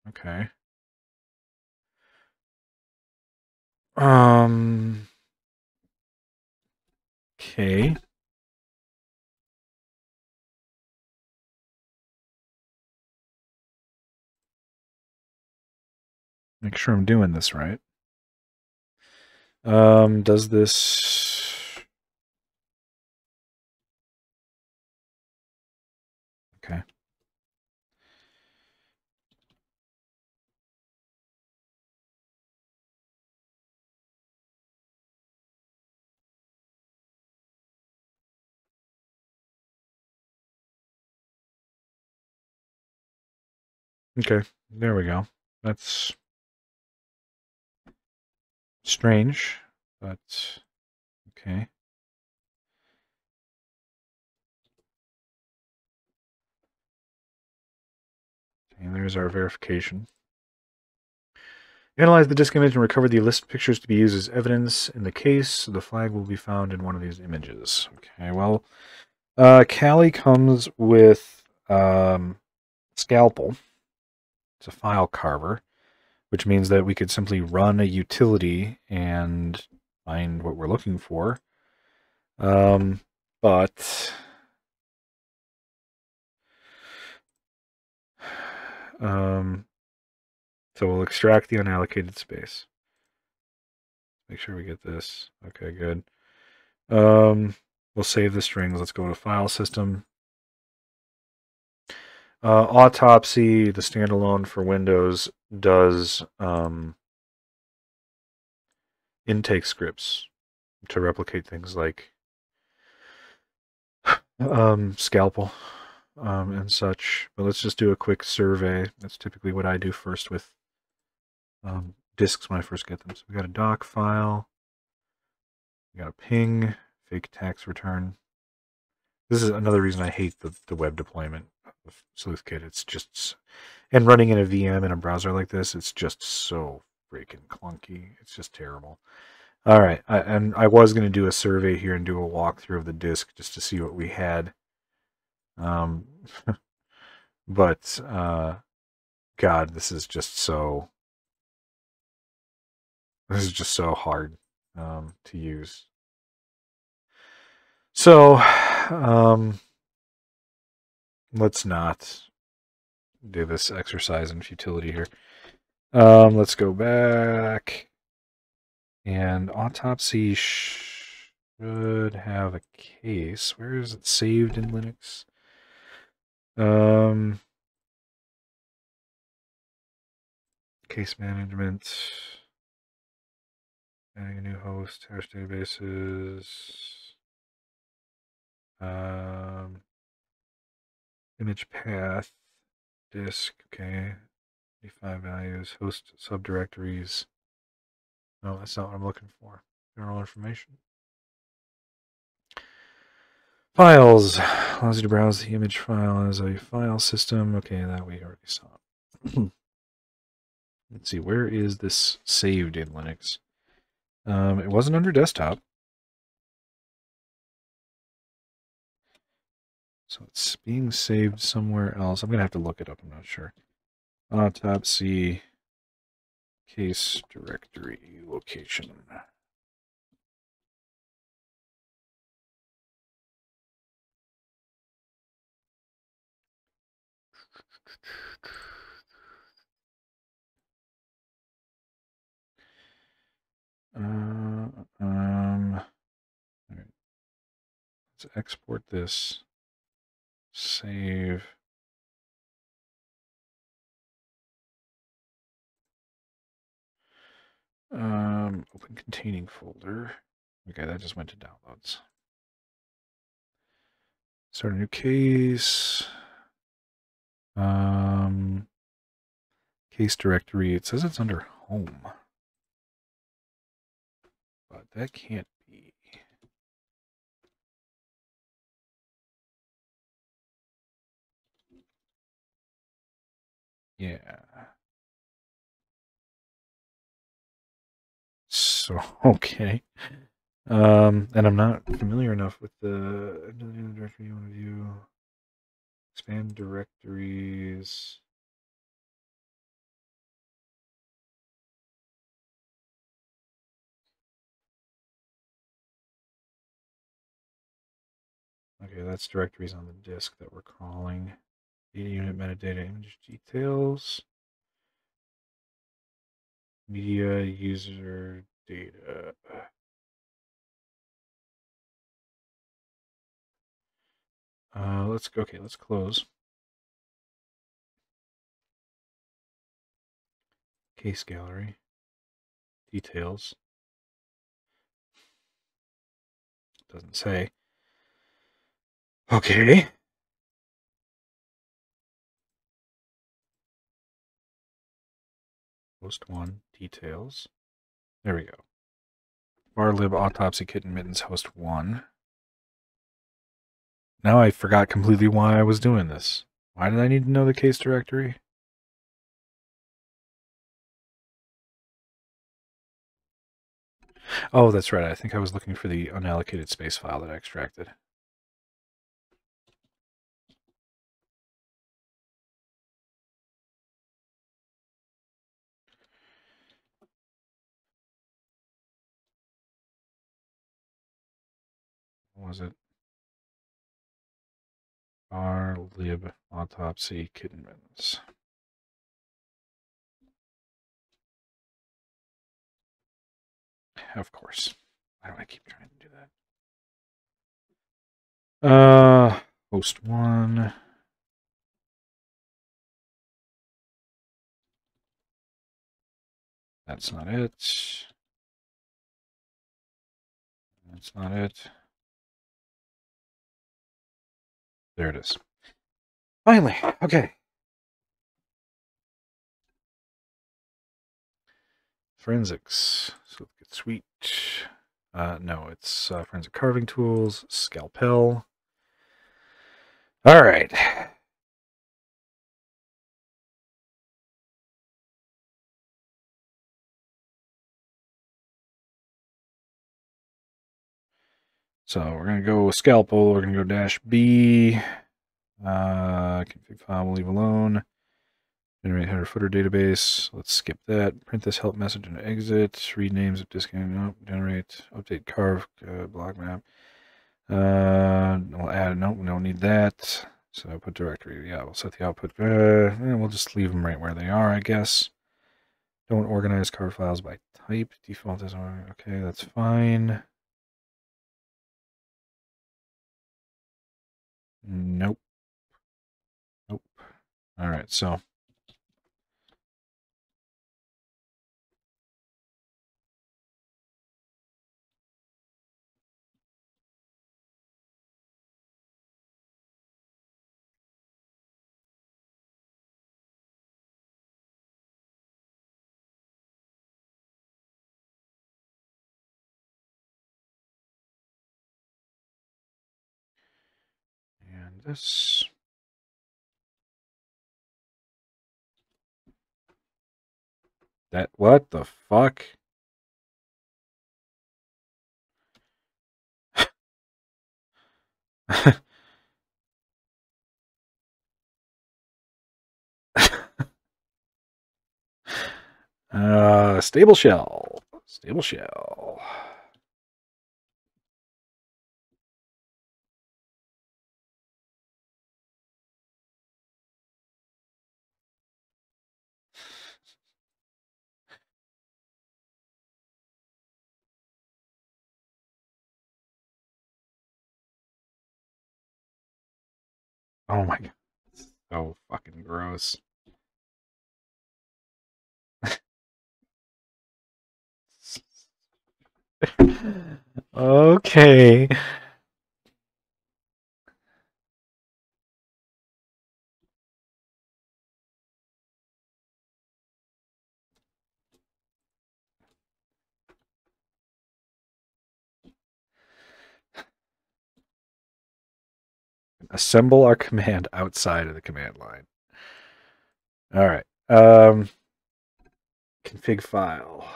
Okay. Um Okay. Make sure I'm doing this right. Um, does this... Okay, there we go. That's strange, but okay. And there's our verification. Analyze the disk image and recover the list pictures to be used as evidence in the case. The flag will be found in one of these images. Okay, well, uh, Kali comes with um, Scalpel. It's a file carver, which means that we could simply run a utility and find what we're looking for. Um, but um, so we'll extract the unallocated space. Make sure we get this. Okay, good. Um, we'll save the strings. Let's go to file system. Uh, Autopsy, the standalone for Windows, does um, intake scripts to replicate things like um, Scalpel um, and such. But let's just do a quick survey. That's typically what I do first with um, disks when I first get them. So we got a doc file, we got a ping, fake tax return. This is another reason I hate the, the web deployment SleuthKit. It's just, and running in a VM in a browser like this, it's just so freaking clunky. It's just terrible. All right, I, and I was going to do a survey here and do a walkthrough of the disk just to see what we had. Um, but uh, God, this is just so this is just so hard um, to use. So, um, let's not do this exercise in futility here. Um, let's go back. And autopsy should have a case. Where is it saved in Linux? Um, case management. Adding a new host, hash databases. Um, image path, disk, okay. 85 values, host subdirectories. No, that's not what I'm looking for. General information. Files allows you to browse the image file as a file system. Okay, that we already saw. Let's see, where is this saved in Linux? Um, it wasn't under desktop. So it's being saved somewhere else. I'm going to have to look it up. I'm not sure. Autopsy case directory location. Uh, um, all right. Let's export this. Save. Um, open containing folder. Okay, that just went to downloads. Start a new case. Um, case directory. It says it's under home. But that can't Yeah. So, okay. Um, and I'm not familiar enough with the directory you want to view. Expand directories. Okay, that's directories on the disk that we're calling. Data unit metadata image details. Media user data. Uh, let's go. Okay, let's close. Case gallery. Details. Doesn't say. Okay. Host one details. There we go. Varlib autopsy kitten mittens host one. Now I forgot completely why I was doing this. Why did I need to know the case directory? Oh, that's right. I think I was looking for the unallocated space file that I extracted. Was it? R lib autopsy kitten mittens. Of course. Why do I keep trying to do that? Uh, host one. That's not it. That's not it. There it is. Finally, okay. Forensics. So get sweet. Uh, no, it's uh, forensic carving tools, scalpel. All right. So we're going to go scalpel. We're going to go dash B. Uh, config file we'll leave alone. Generate header footer database. Let's skip that. Print this help message and exit. Read names of discount. Nope. Generate. Update carve uh, block map. Uh, we'll add. Nope. We don't need that. So put directory. Yeah, we'll set the output. Uh, we'll just leave them right where they are, I guess. Don't organize carve files by type. Default is okay. That's fine. Nope. Nope. All right, so. This. That what the fuck? uh, stable shell. Stable shell. Oh my god. So fucking gross. okay. Assemble our command outside of the command line. All right. Um, config file.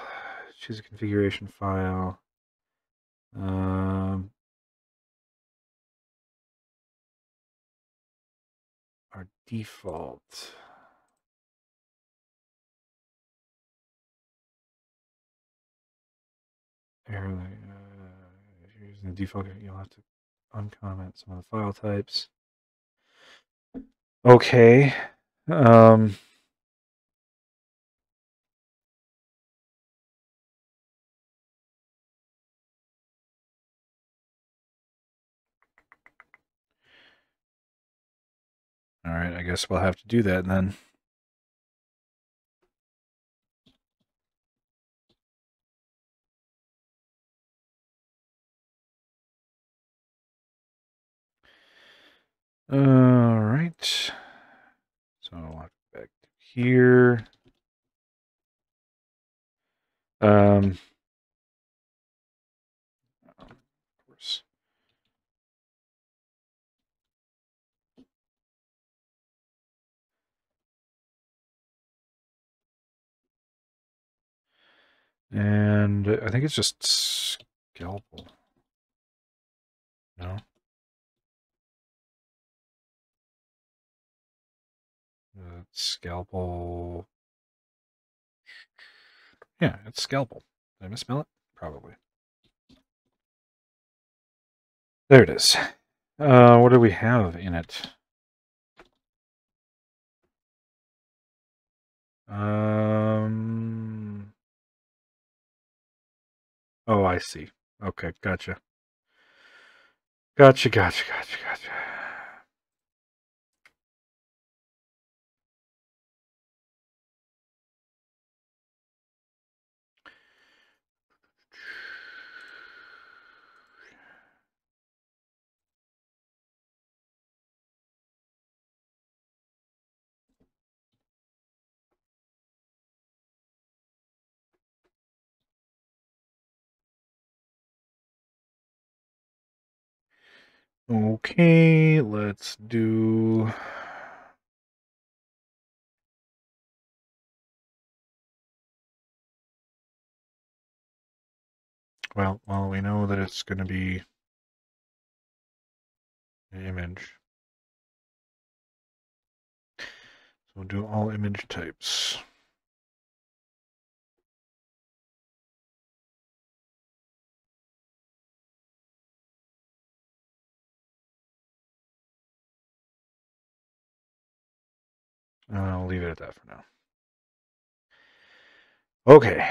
Choose a configuration file. Um, our default. Apparently, uh, if you're using the default, you'll have to uncomment some of the file types. Okay. Um, all right, I guess we'll have to do that then. All right. So I'll back to here. Um, of course. And I think it's just scalpel. No? Scalpel. Yeah, it's scalpel. Did I misspell it? Probably. There it is. Uh, what do we have in it? Um. Oh, I see. Okay, gotcha. Gotcha, gotcha, gotcha, gotcha. Okay, let's do. Well, well, we know that it's going to be an image. So we'll do all image types. I'll leave it at that for now. Okay.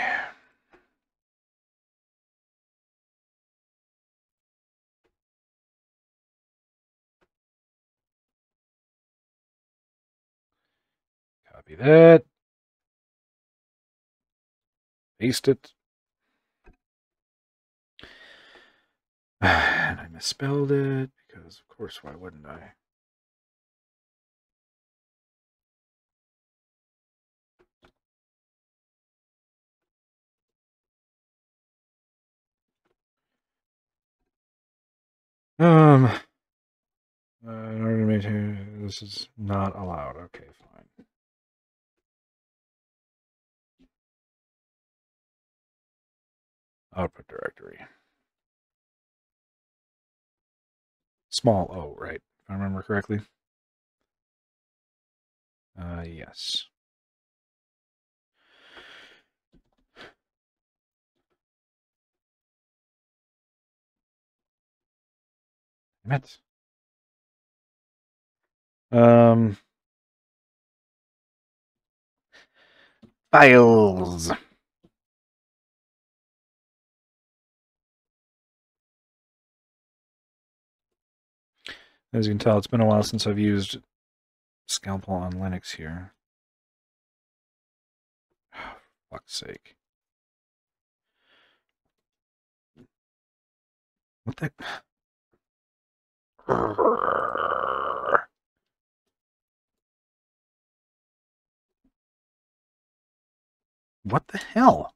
Copy that. Paste it. And I misspelled it because, of course, why wouldn't I? Um, uh, in order to maintain, this is not allowed. Okay, fine. Output directory. Small o, right? If I remember correctly. Uh, yes. Damn it. Um, files. As you can tell, it's been a while since I've used Scalpel on Linux here. Oh, fuck's sake. What the? What the hell?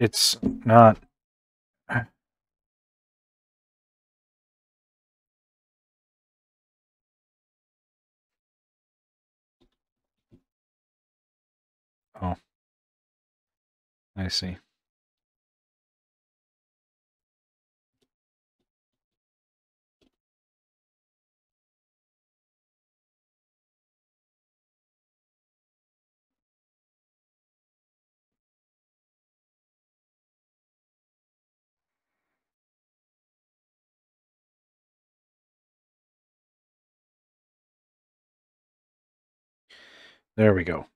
It's not. I see. There we go.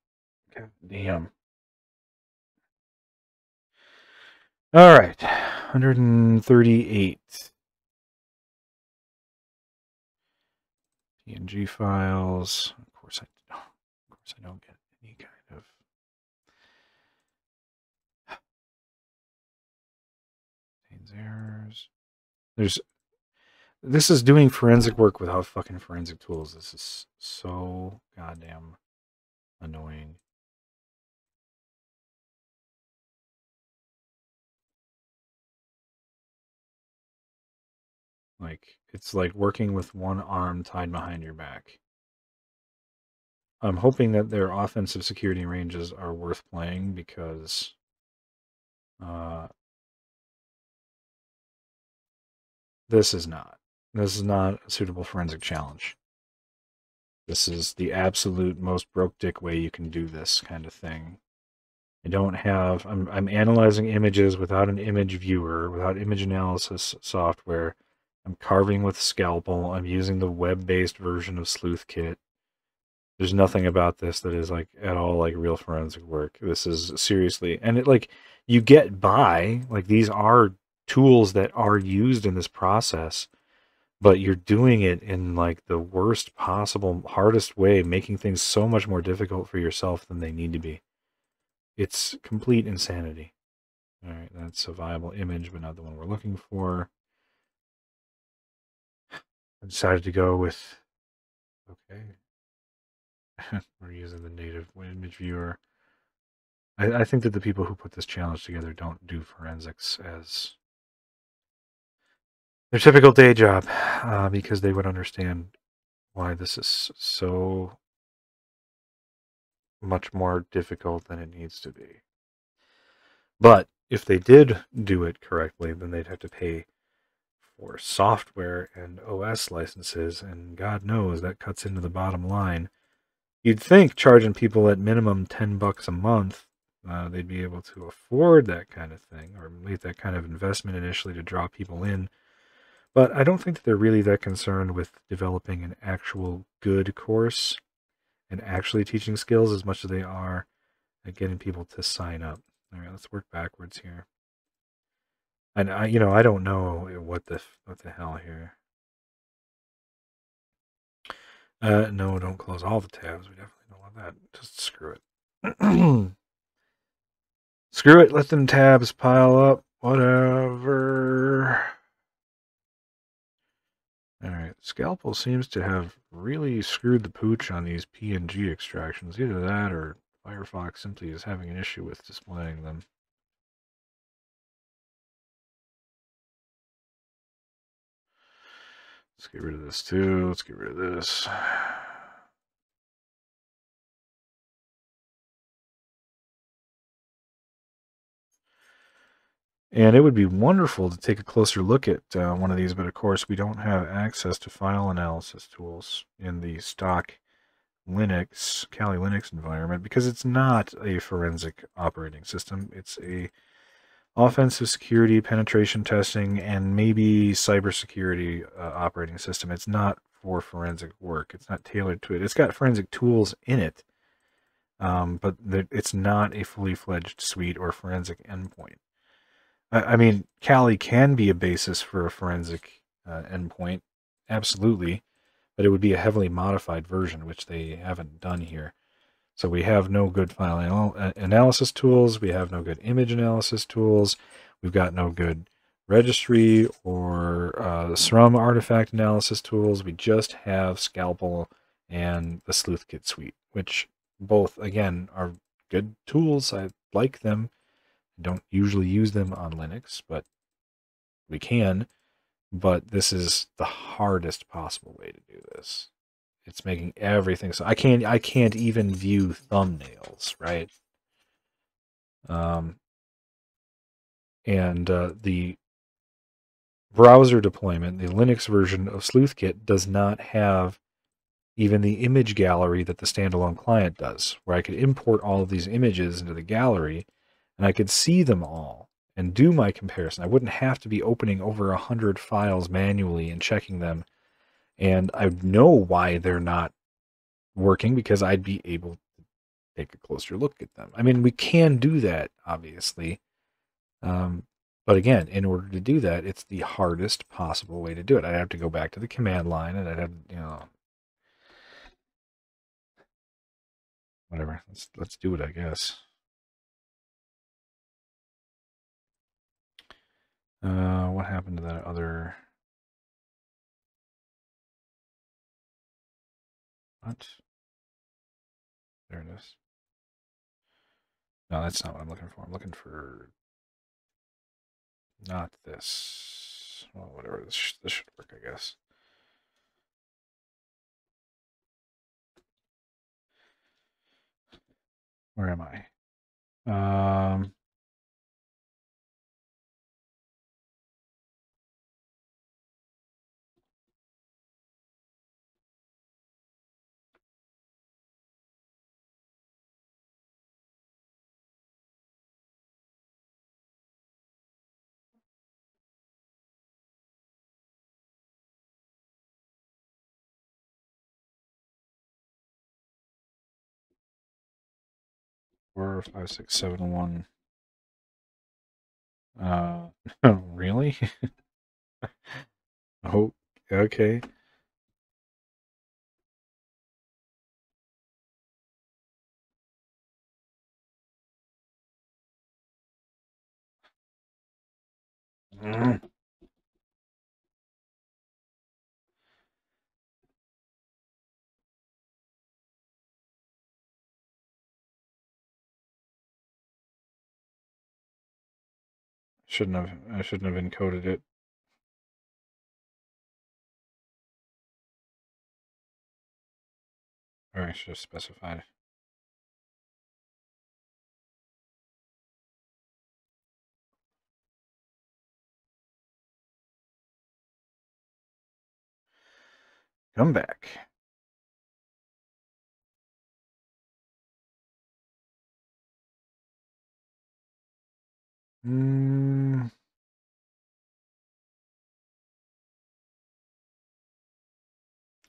God damn. All right, 138. PNG files. Of course, I don't, of course I don't get any kind of errors. There's this is doing forensic work without fucking forensic tools. This is so goddamn annoying. Like it's like working with one arm tied behind your back. I'm hoping that their offensive security ranges are worth playing because uh, this is not. This is not a suitable forensic challenge. This is the absolute most broke dick way you can do this kind of thing. I don't have I'm I'm analyzing images without an image viewer, without image analysis software. I'm carving with scalpel. I'm using the web-based version of Sleuth Kit. There's nothing about this that is like at all like real forensic work. This is seriously and it like you get by like these are tools that are used in this process but you're doing it in like the worst possible hardest way making things so much more difficult for yourself than they need to be it's complete insanity all right that's a viable image but not the one we're looking for i decided to go with okay we're using the native image viewer I, I think that the people who put this challenge together don't do forensics as their typical day job uh, because they would understand why this is so much more difficult than it needs to be. But if they did do it correctly, then they'd have to pay for software and OS licenses, and God knows that cuts into the bottom line. You'd think charging people at minimum 10 bucks a month, uh, they'd be able to afford that kind of thing, or make that kind of investment initially to draw people in but I don't think that they're really that concerned with developing an actual good course and actually teaching skills as much as they are at getting people to sign up. All right, let's work backwards here. And I, you know, I don't know what the what the hell here. Uh, no, don't close all the tabs. We definitely don't want that. Just screw it. screw it. Let them tabs pile up. Whatever. Alright, Scalpel seems to have really screwed the pooch on these PNG extractions. Either that or Firefox simply is having an issue with displaying them. Let's get rid of this too. Let's get rid of this. And it would be wonderful to take a closer look at uh, one of these, but of course we don't have access to file analysis tools in the stock Linux, Kali Linux environment because it's not a forensic operating system. It's a offensive security, penetration testing, and maybe cybersecurity uh, operating system. It's not for forensic work. It's not tailored to it. It's got forensic tools in it, um, but it's not a fully fledged suite or forensic endpoint. I mean, Kali can be a basis for a forensic uh, endpoint, absolutely, but it would be a heavily modified version, which they haven't done here. So we have no good file anal uh, analysis tools. We have no good image analysis tools. We've got no good registry or uh, SRUM artifact analysis tools. We just have Scalpel and the SleuthKit suite, which both, again, are good tools. I like them don't usually use them on Linux, but we can. But this is the hardest possible way to do this. It's making everything so I can't I can't even view thumbnails, right? Um, and uh, the browser deployment, the Linux version of SleuthKit, does not have even the image gallery that the standalone client does, where I could import all of these images into the gallery and I could see them all and do my comparison. I wouldn't have to be opening over a hundred files manually and checking them. And I know why they're not working because I'd be able to take a closer look at them. I mean, we can do that, obviously. Um, but again, in order to do that, it's the hardest possible way to do it. I'd have to go back to the command line and I'd have, you know, whatever. Let's let's do it, I guess. Uh, what happened to that other? What? There it is. No, that's not what I'm looking for. I'm looking for not this. Well, whatever. This, this should work, I guess. Where am I? Um, four, five, six, seven, one. Uh, really? oh, okay. Mm. Shouldn't have. I shouldn't have encoded it. Or I should have specified. Come back. Mm.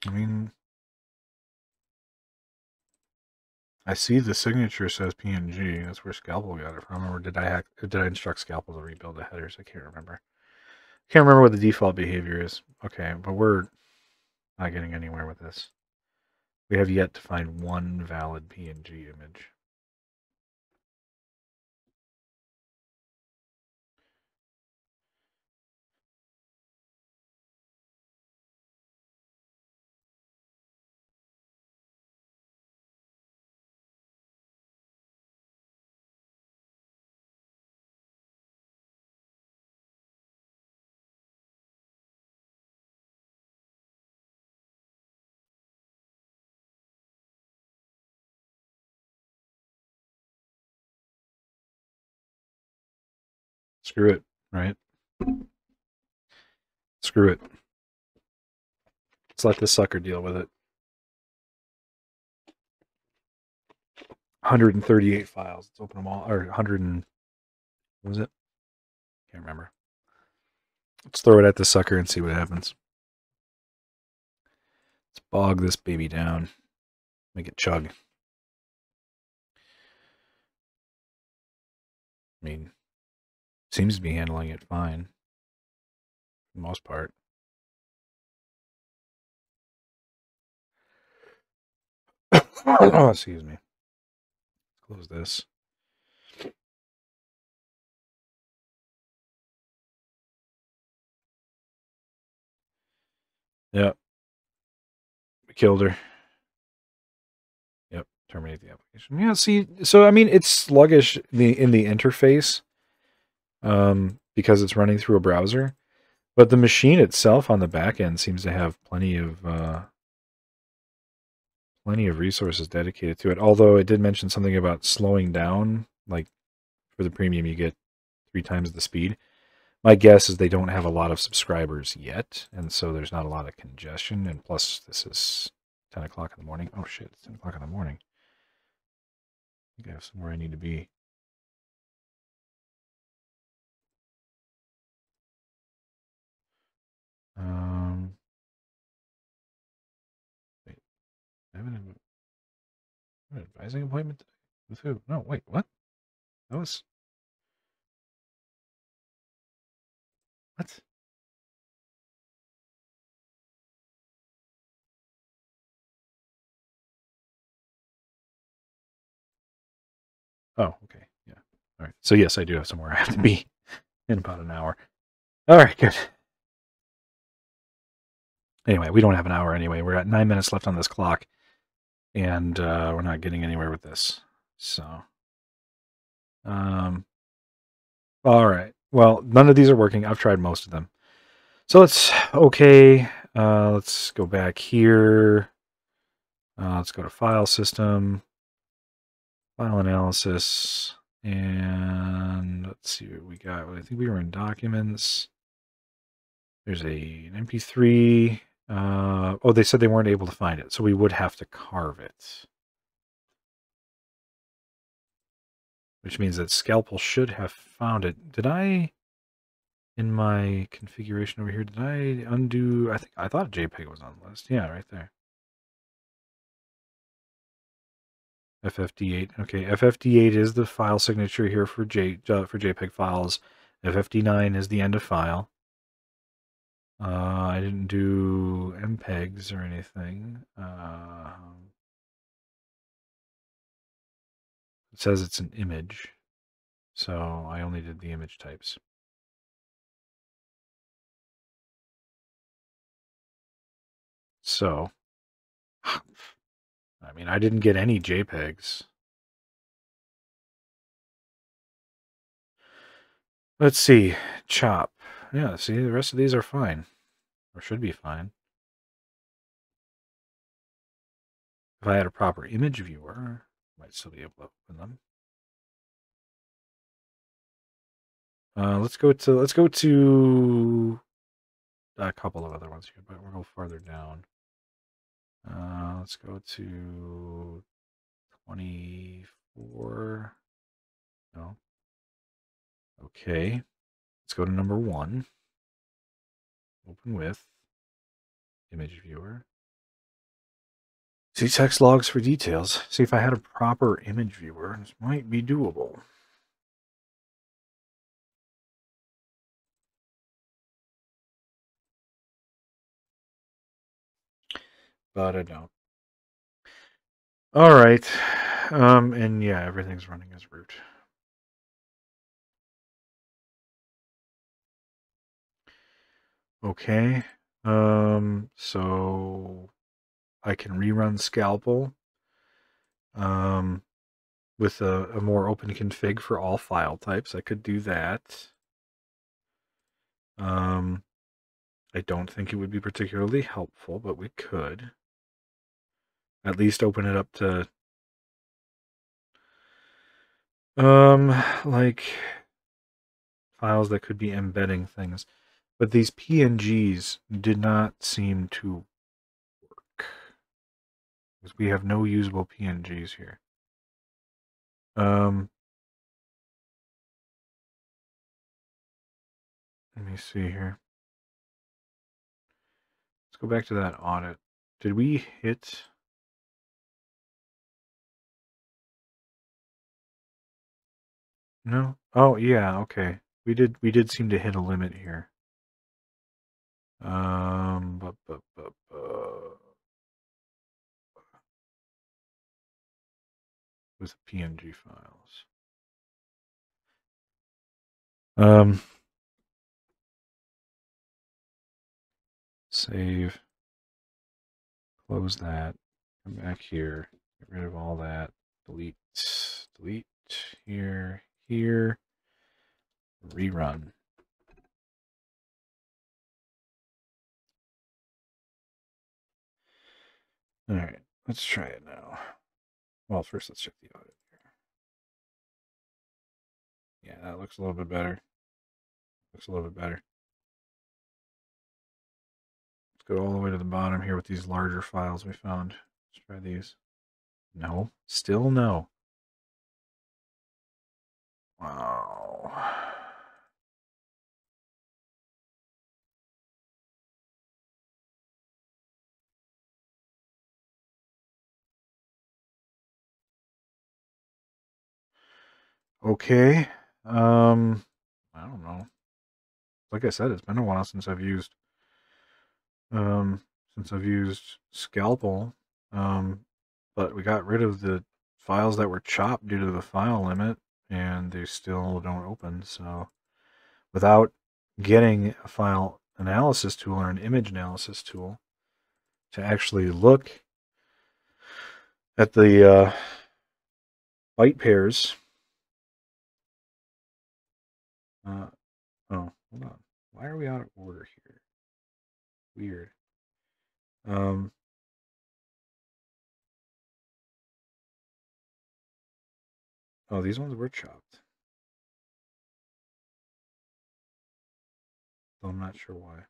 I mean, I see the signature says PNG. That's where Scalpel got it from. Or did I hack, did I instruct Scalpel to rebuild the headers? I can't remember. I Can't remember what the default behavior is. Okay, but we're not getting anywhere with this. We have yet to find one valid PNG image. Screw it, right? Screw it. Let's let this sucker deal with it. 138 files. Let's open them all. Or 100 and... What was it? Can't remember. Let's throw it at the sucker and see what happens. Let's bog this baby down. Make it chug. I mean, Seems to be handling it fine. For the most part. oh, excuse me. Close this. Yep. We killed her. Yep. Terminate the application. Yeah, see, so I mean, it's sluggish the in the interface um, because it's running through a browser. But the machine itself on the back end seems to have plenty of uh, plenty of resources dedicated to it. Although it did mention something about slowing down, like for the premium, you get three times the speed. My guess is they don't have a lot of subscribers yet, and so there's not a lot of congestion. And plus, this is 10 o'clock in the morning. Oh shit, it's 10 o'clock in the morning. I think I have somewhere I need to be. Um, wait, I have an, an advising appointment with who? No, wait, what? That was what? Oh, okay, yeah. All right. So yes, I do have somewhere I have to be in about an hour. All right, good. Anyway, we don't have an hour anyway. We're at nine minutes left on this clock, and uh, we're not getting anywhere with this. So, um, all right. Well, none of these are working. I've tried most of them. So let's okay. Uh, let's go back here. Uh, let's go to file system, file analysis, and let's see what we got. I think we were in documents. There's a an MP3. Uh, oh, they said they weren't able to find it, so we would have to carve it. Which means that Scalpel should have found it. Did I, in my configuration over here, did I undo? I think I thought JPEG was on the list. Yeah, right there. FFD8. Okay, FFD8 is the file signature here for J uh, for JPEG files. FFD9 is the end of file. Uh, I didn't do MPEGs or anything. Uh, it says it's an image, so I only did the image types. So, I mean, I didn't get any JPEGs. Let's see. Chop. Yeah, see, the rest of these are fine. Or should be fine. If I had a proper image viewer, I might still be able to open them. Uh, let's go to let's go to a couple of other ones here, but we'll go farther down. Uh, let's go to 24. No. Okay. Let's go to number one. Open with image viewer. See text logs for details. See if I had a proper image viewer. This might be doable. but I don't. All right. Um, and yeah, everything's running as root. Okay. Um, so I can rerun Scalpel um, with a, a more open config for all file types. I could do that. Um, I don't think it would be particularly helpful, but we could at least open it up to um like files that could be embedding things but these pngs did not seem to work because we have no usable pngs here um let me see here let's go back to that audit did we hit No? Oh, yeah, okay. We did we did seem to hit a limit here. Um, bu bu bu bu. with PNG files. Um, save, close that, come back here, get rid of all that, delete, delete. Here, here, rerun. All right, let's try it now. Well, first let's check the audit here. Yeah, that looks a little bit better. Looks a little bit better. Let's go all the way to the bottom here with these larger files we found. Let's try these. No, still no. Wow. Okay. Um, I don't know. Like I said, it's been a while since I've used um since I've used Scalpel. Um, but we got rid of the files that were chopped due to the file limit and they still don't open. So without getting a file analysis tool or an image analysis tool to actually look at the uh, byte pairs. Uh, oh, hold on. Why are we out of order here? Weird. Um, oh, these ones were chopped. I'm not sure why.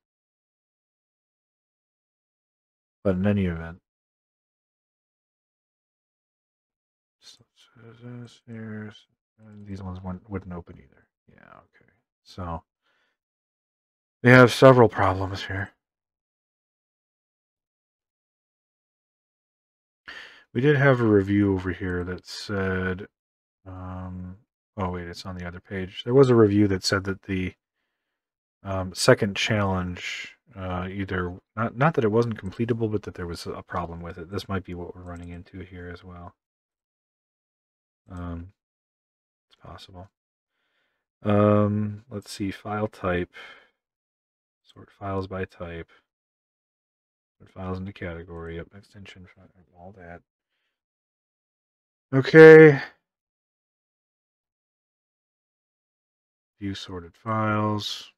But in any event, these ones wouldn't open either. Yeah, okay. So we have several problems here. We did have a review over here that said, um, oh wait, it's on the other page. There was a review that said that the um, second challenge, uh, either not not that it wasn't completable, but that there was a problem with it. This might be what we're running into here as well. Um, it's possible. Um, let's see, file type, sort files by type, sort files into category, yep, extension, all that. Okay. View sorted files.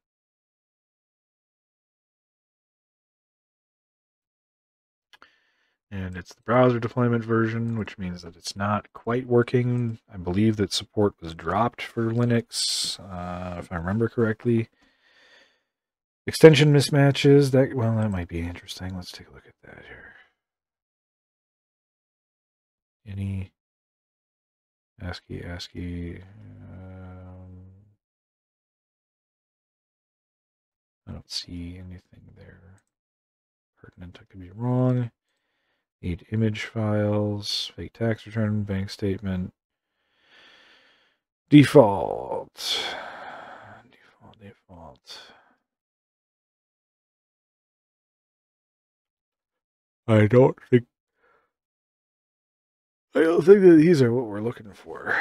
And it's the browser deployment version, which means that it's not quite working. I believe that support was dropped for Linux, uh, if I remember correctly. Extension mismatches, that well, that might be interesting. Let's take a look at that here. Any ASCII, ASCII. Um, I don't see anything there pertinent. I could be wrong. Need image files, fake tax return, bank statement. Default. Default, default. I don't think I don't think that these are what we're looking for.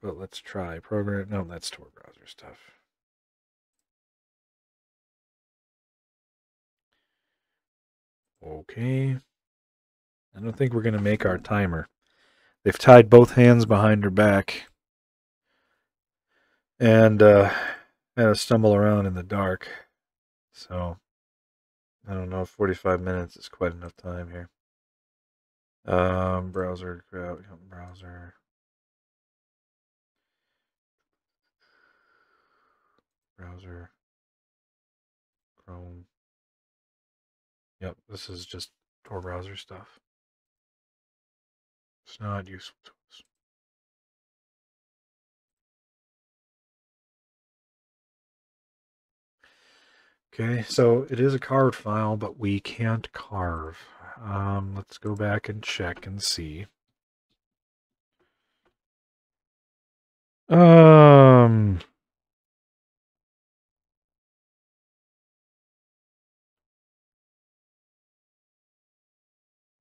But let's try program. No, that's Tor browser stuff. Okay. I don't think we're going to make our timer. They've tied both hands behind her back and uh, had to stumble around in the dark. So, I don't know, 45 minutes is quite enough time here. Um, browser, browser. Browser. Chrome. Yep, this is just Tor browser stuff. It's not useful to us. Okay, so it is a carved file, but we can't carve. Um, let's go back and check and see. Um,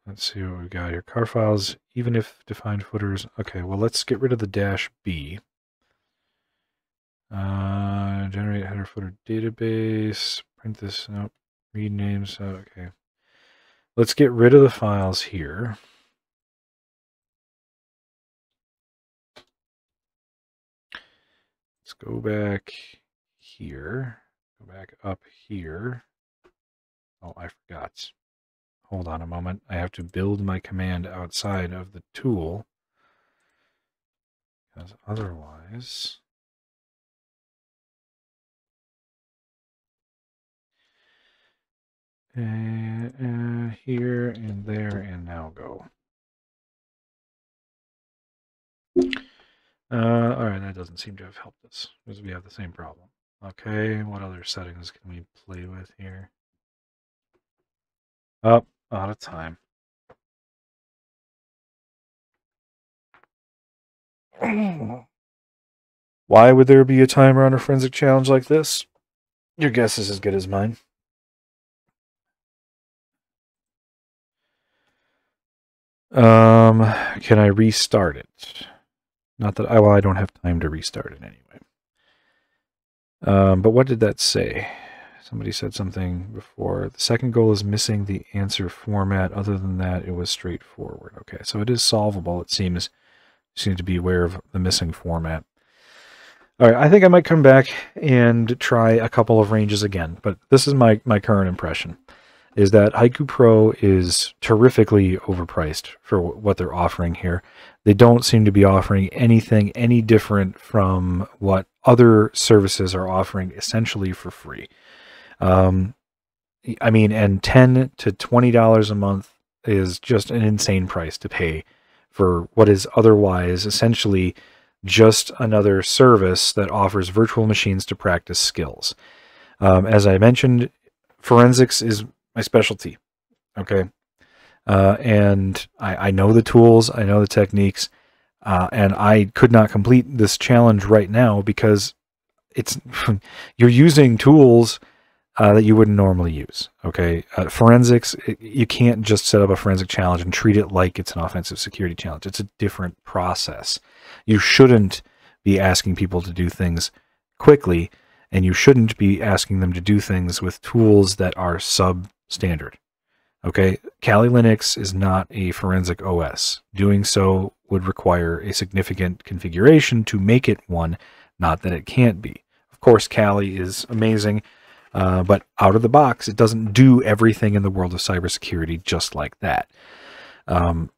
Let's see what we've got here. Car files, even if defined footers. Okay, well, let's get rid of the dash B. Uh, generate header footer database. Print this. Nope. Read names. Okay. Let's get rid of the files here. Let's go back here. Go back up here. Oh, I forgot. Hold on a moment. I have to build my command outside of the tool. Because otherwise... Uh, uh, here and there and now go. Uh, all right, that doesn't seem to have helped us because we have the same problem. Okay, what other settings can we play with here? Up, out of time. Why would there be a timer on a forensic challenge like this? Your guess is as good as mine. Um, can I restart it? Not that I well, I don't have time to restart it anyway. Um, but what did that say? Somebody said something before. The second goal is missing the answer format. Other than that, it was straightforward. Okay, so it is solvable. It seems. You need to be aware of the missing format. All right, I think I might come back and try a couple of ranges again, but this is my, my current impression, is that Haiku Pro is terrifically overpriced for what they're offering here. They don't seem to be offering anything any different from what other services are offering essentially for free. Um, I mean, and 10 to $20 a month is just an insane price to pay for what is otherwise essentially just another service that offers virtual machines to practice skills. Um, as I mentioned, forensics is my specialty. Okay. Uh, and I, I, know the tools, I know the techniques, uh, and I could not complete this challenge right now because it's you're using tools uh, that you wouldn't normally use. Okay, uh, forensics, it, you can't just set up a forensic challenge and treat it like it's an offensive security challenge. It's a different process. You shouldn't be asking people to do things quickly, and you shouldn't be asking them to do things with tools that are substandard. Okay, Kali Linux is not a forensic OS. Doing so would require a significant configuration to make it one, not that it can't be. Of course, Kali is amazing, uh, but out of the box, it doesn't do everything in the world of cybersecurity just like that. Um,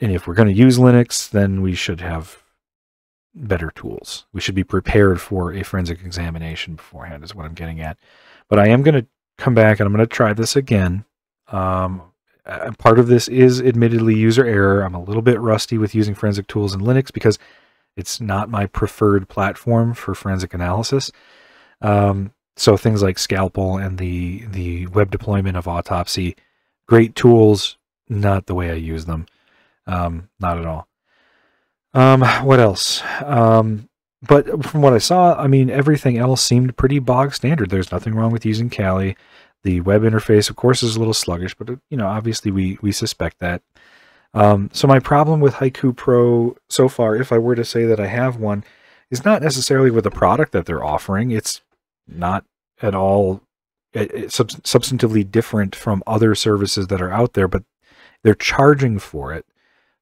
and if we're going to use Linux, then we should have better tools. We should be prepared for a forensic examination beforehand, is what I'm getting at. But I am going to come back and I'm going to try this again. Um, part of this is admittedly user error. I'm a little bit rusty with using forensic tools in Linux because it's not my preferred platform for forensic analysis. Um, so things like Scalpel and the the web deployment of Autopsy, great tools, not the way I use them. Um, not at all. Um, what else? Um, but from what I saw, I mean, everything else seemed pretty bog standard. There's nothing wrong with using Kali. The web interface, of course, is a little sluggish, but you know, obviously, we we suspect that. Um, so my problem with Haiku Pro so far, if I were to say that I have one, is not necessarily with the product that they're offering. It's not at all it, it, sub- substantively different from other services that are out there, but they're charging for it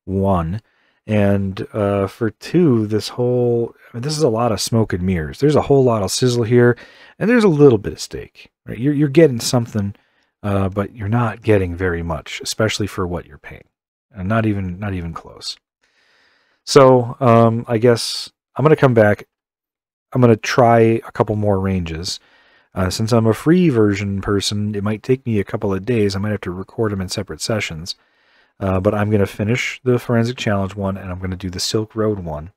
one. And uh, for two, this whole I mean, this is a lot of smoke and mirrors. There's a whole lot of sizzle here, and there's a little bit of steak. Right? You're you're getting something, uh, but you're not getting very much, especially for what you're paying, and not even not even close. So um, I guess I'm gonna come back. I'm gonna try a couple more ranges. Uh, since I'm a free version person, it might take me a couple of days. I might have to record them in separate sessions. Uh, but I'm going to finish the Forensic Challenge one and I'm going to do the Silk Road one.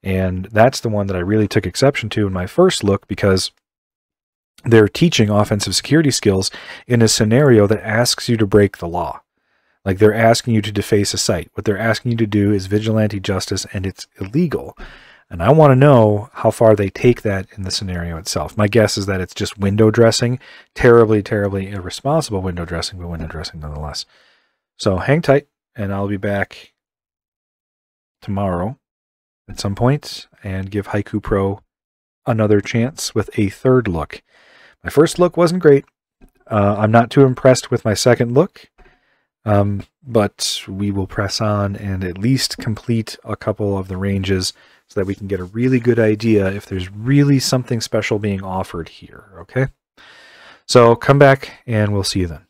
And that's the one that I really took exception to in my first look because they're teaching offensive security skills in a scenario that asks you to break the law. Like they're asking you to deface a site. What they're asking you to do is vigilante justice and it's illegal. And I want to know how far they take that in the scenario itself. My guess is that it's just window dressing, terribly, terribly irresponsible window dressing, but window dressing nonetheless. So hang tight, and I'll be back tomorrow at some point and give Haiku Pro another chance with a third look. My first look wasn't great. Uh, I'm not too impressed with my second look, um, but we will press on and at least complete a couple of the ranges so that we can get a really good idea if there's really something special being offered here, okay? So come back and we'll see you then.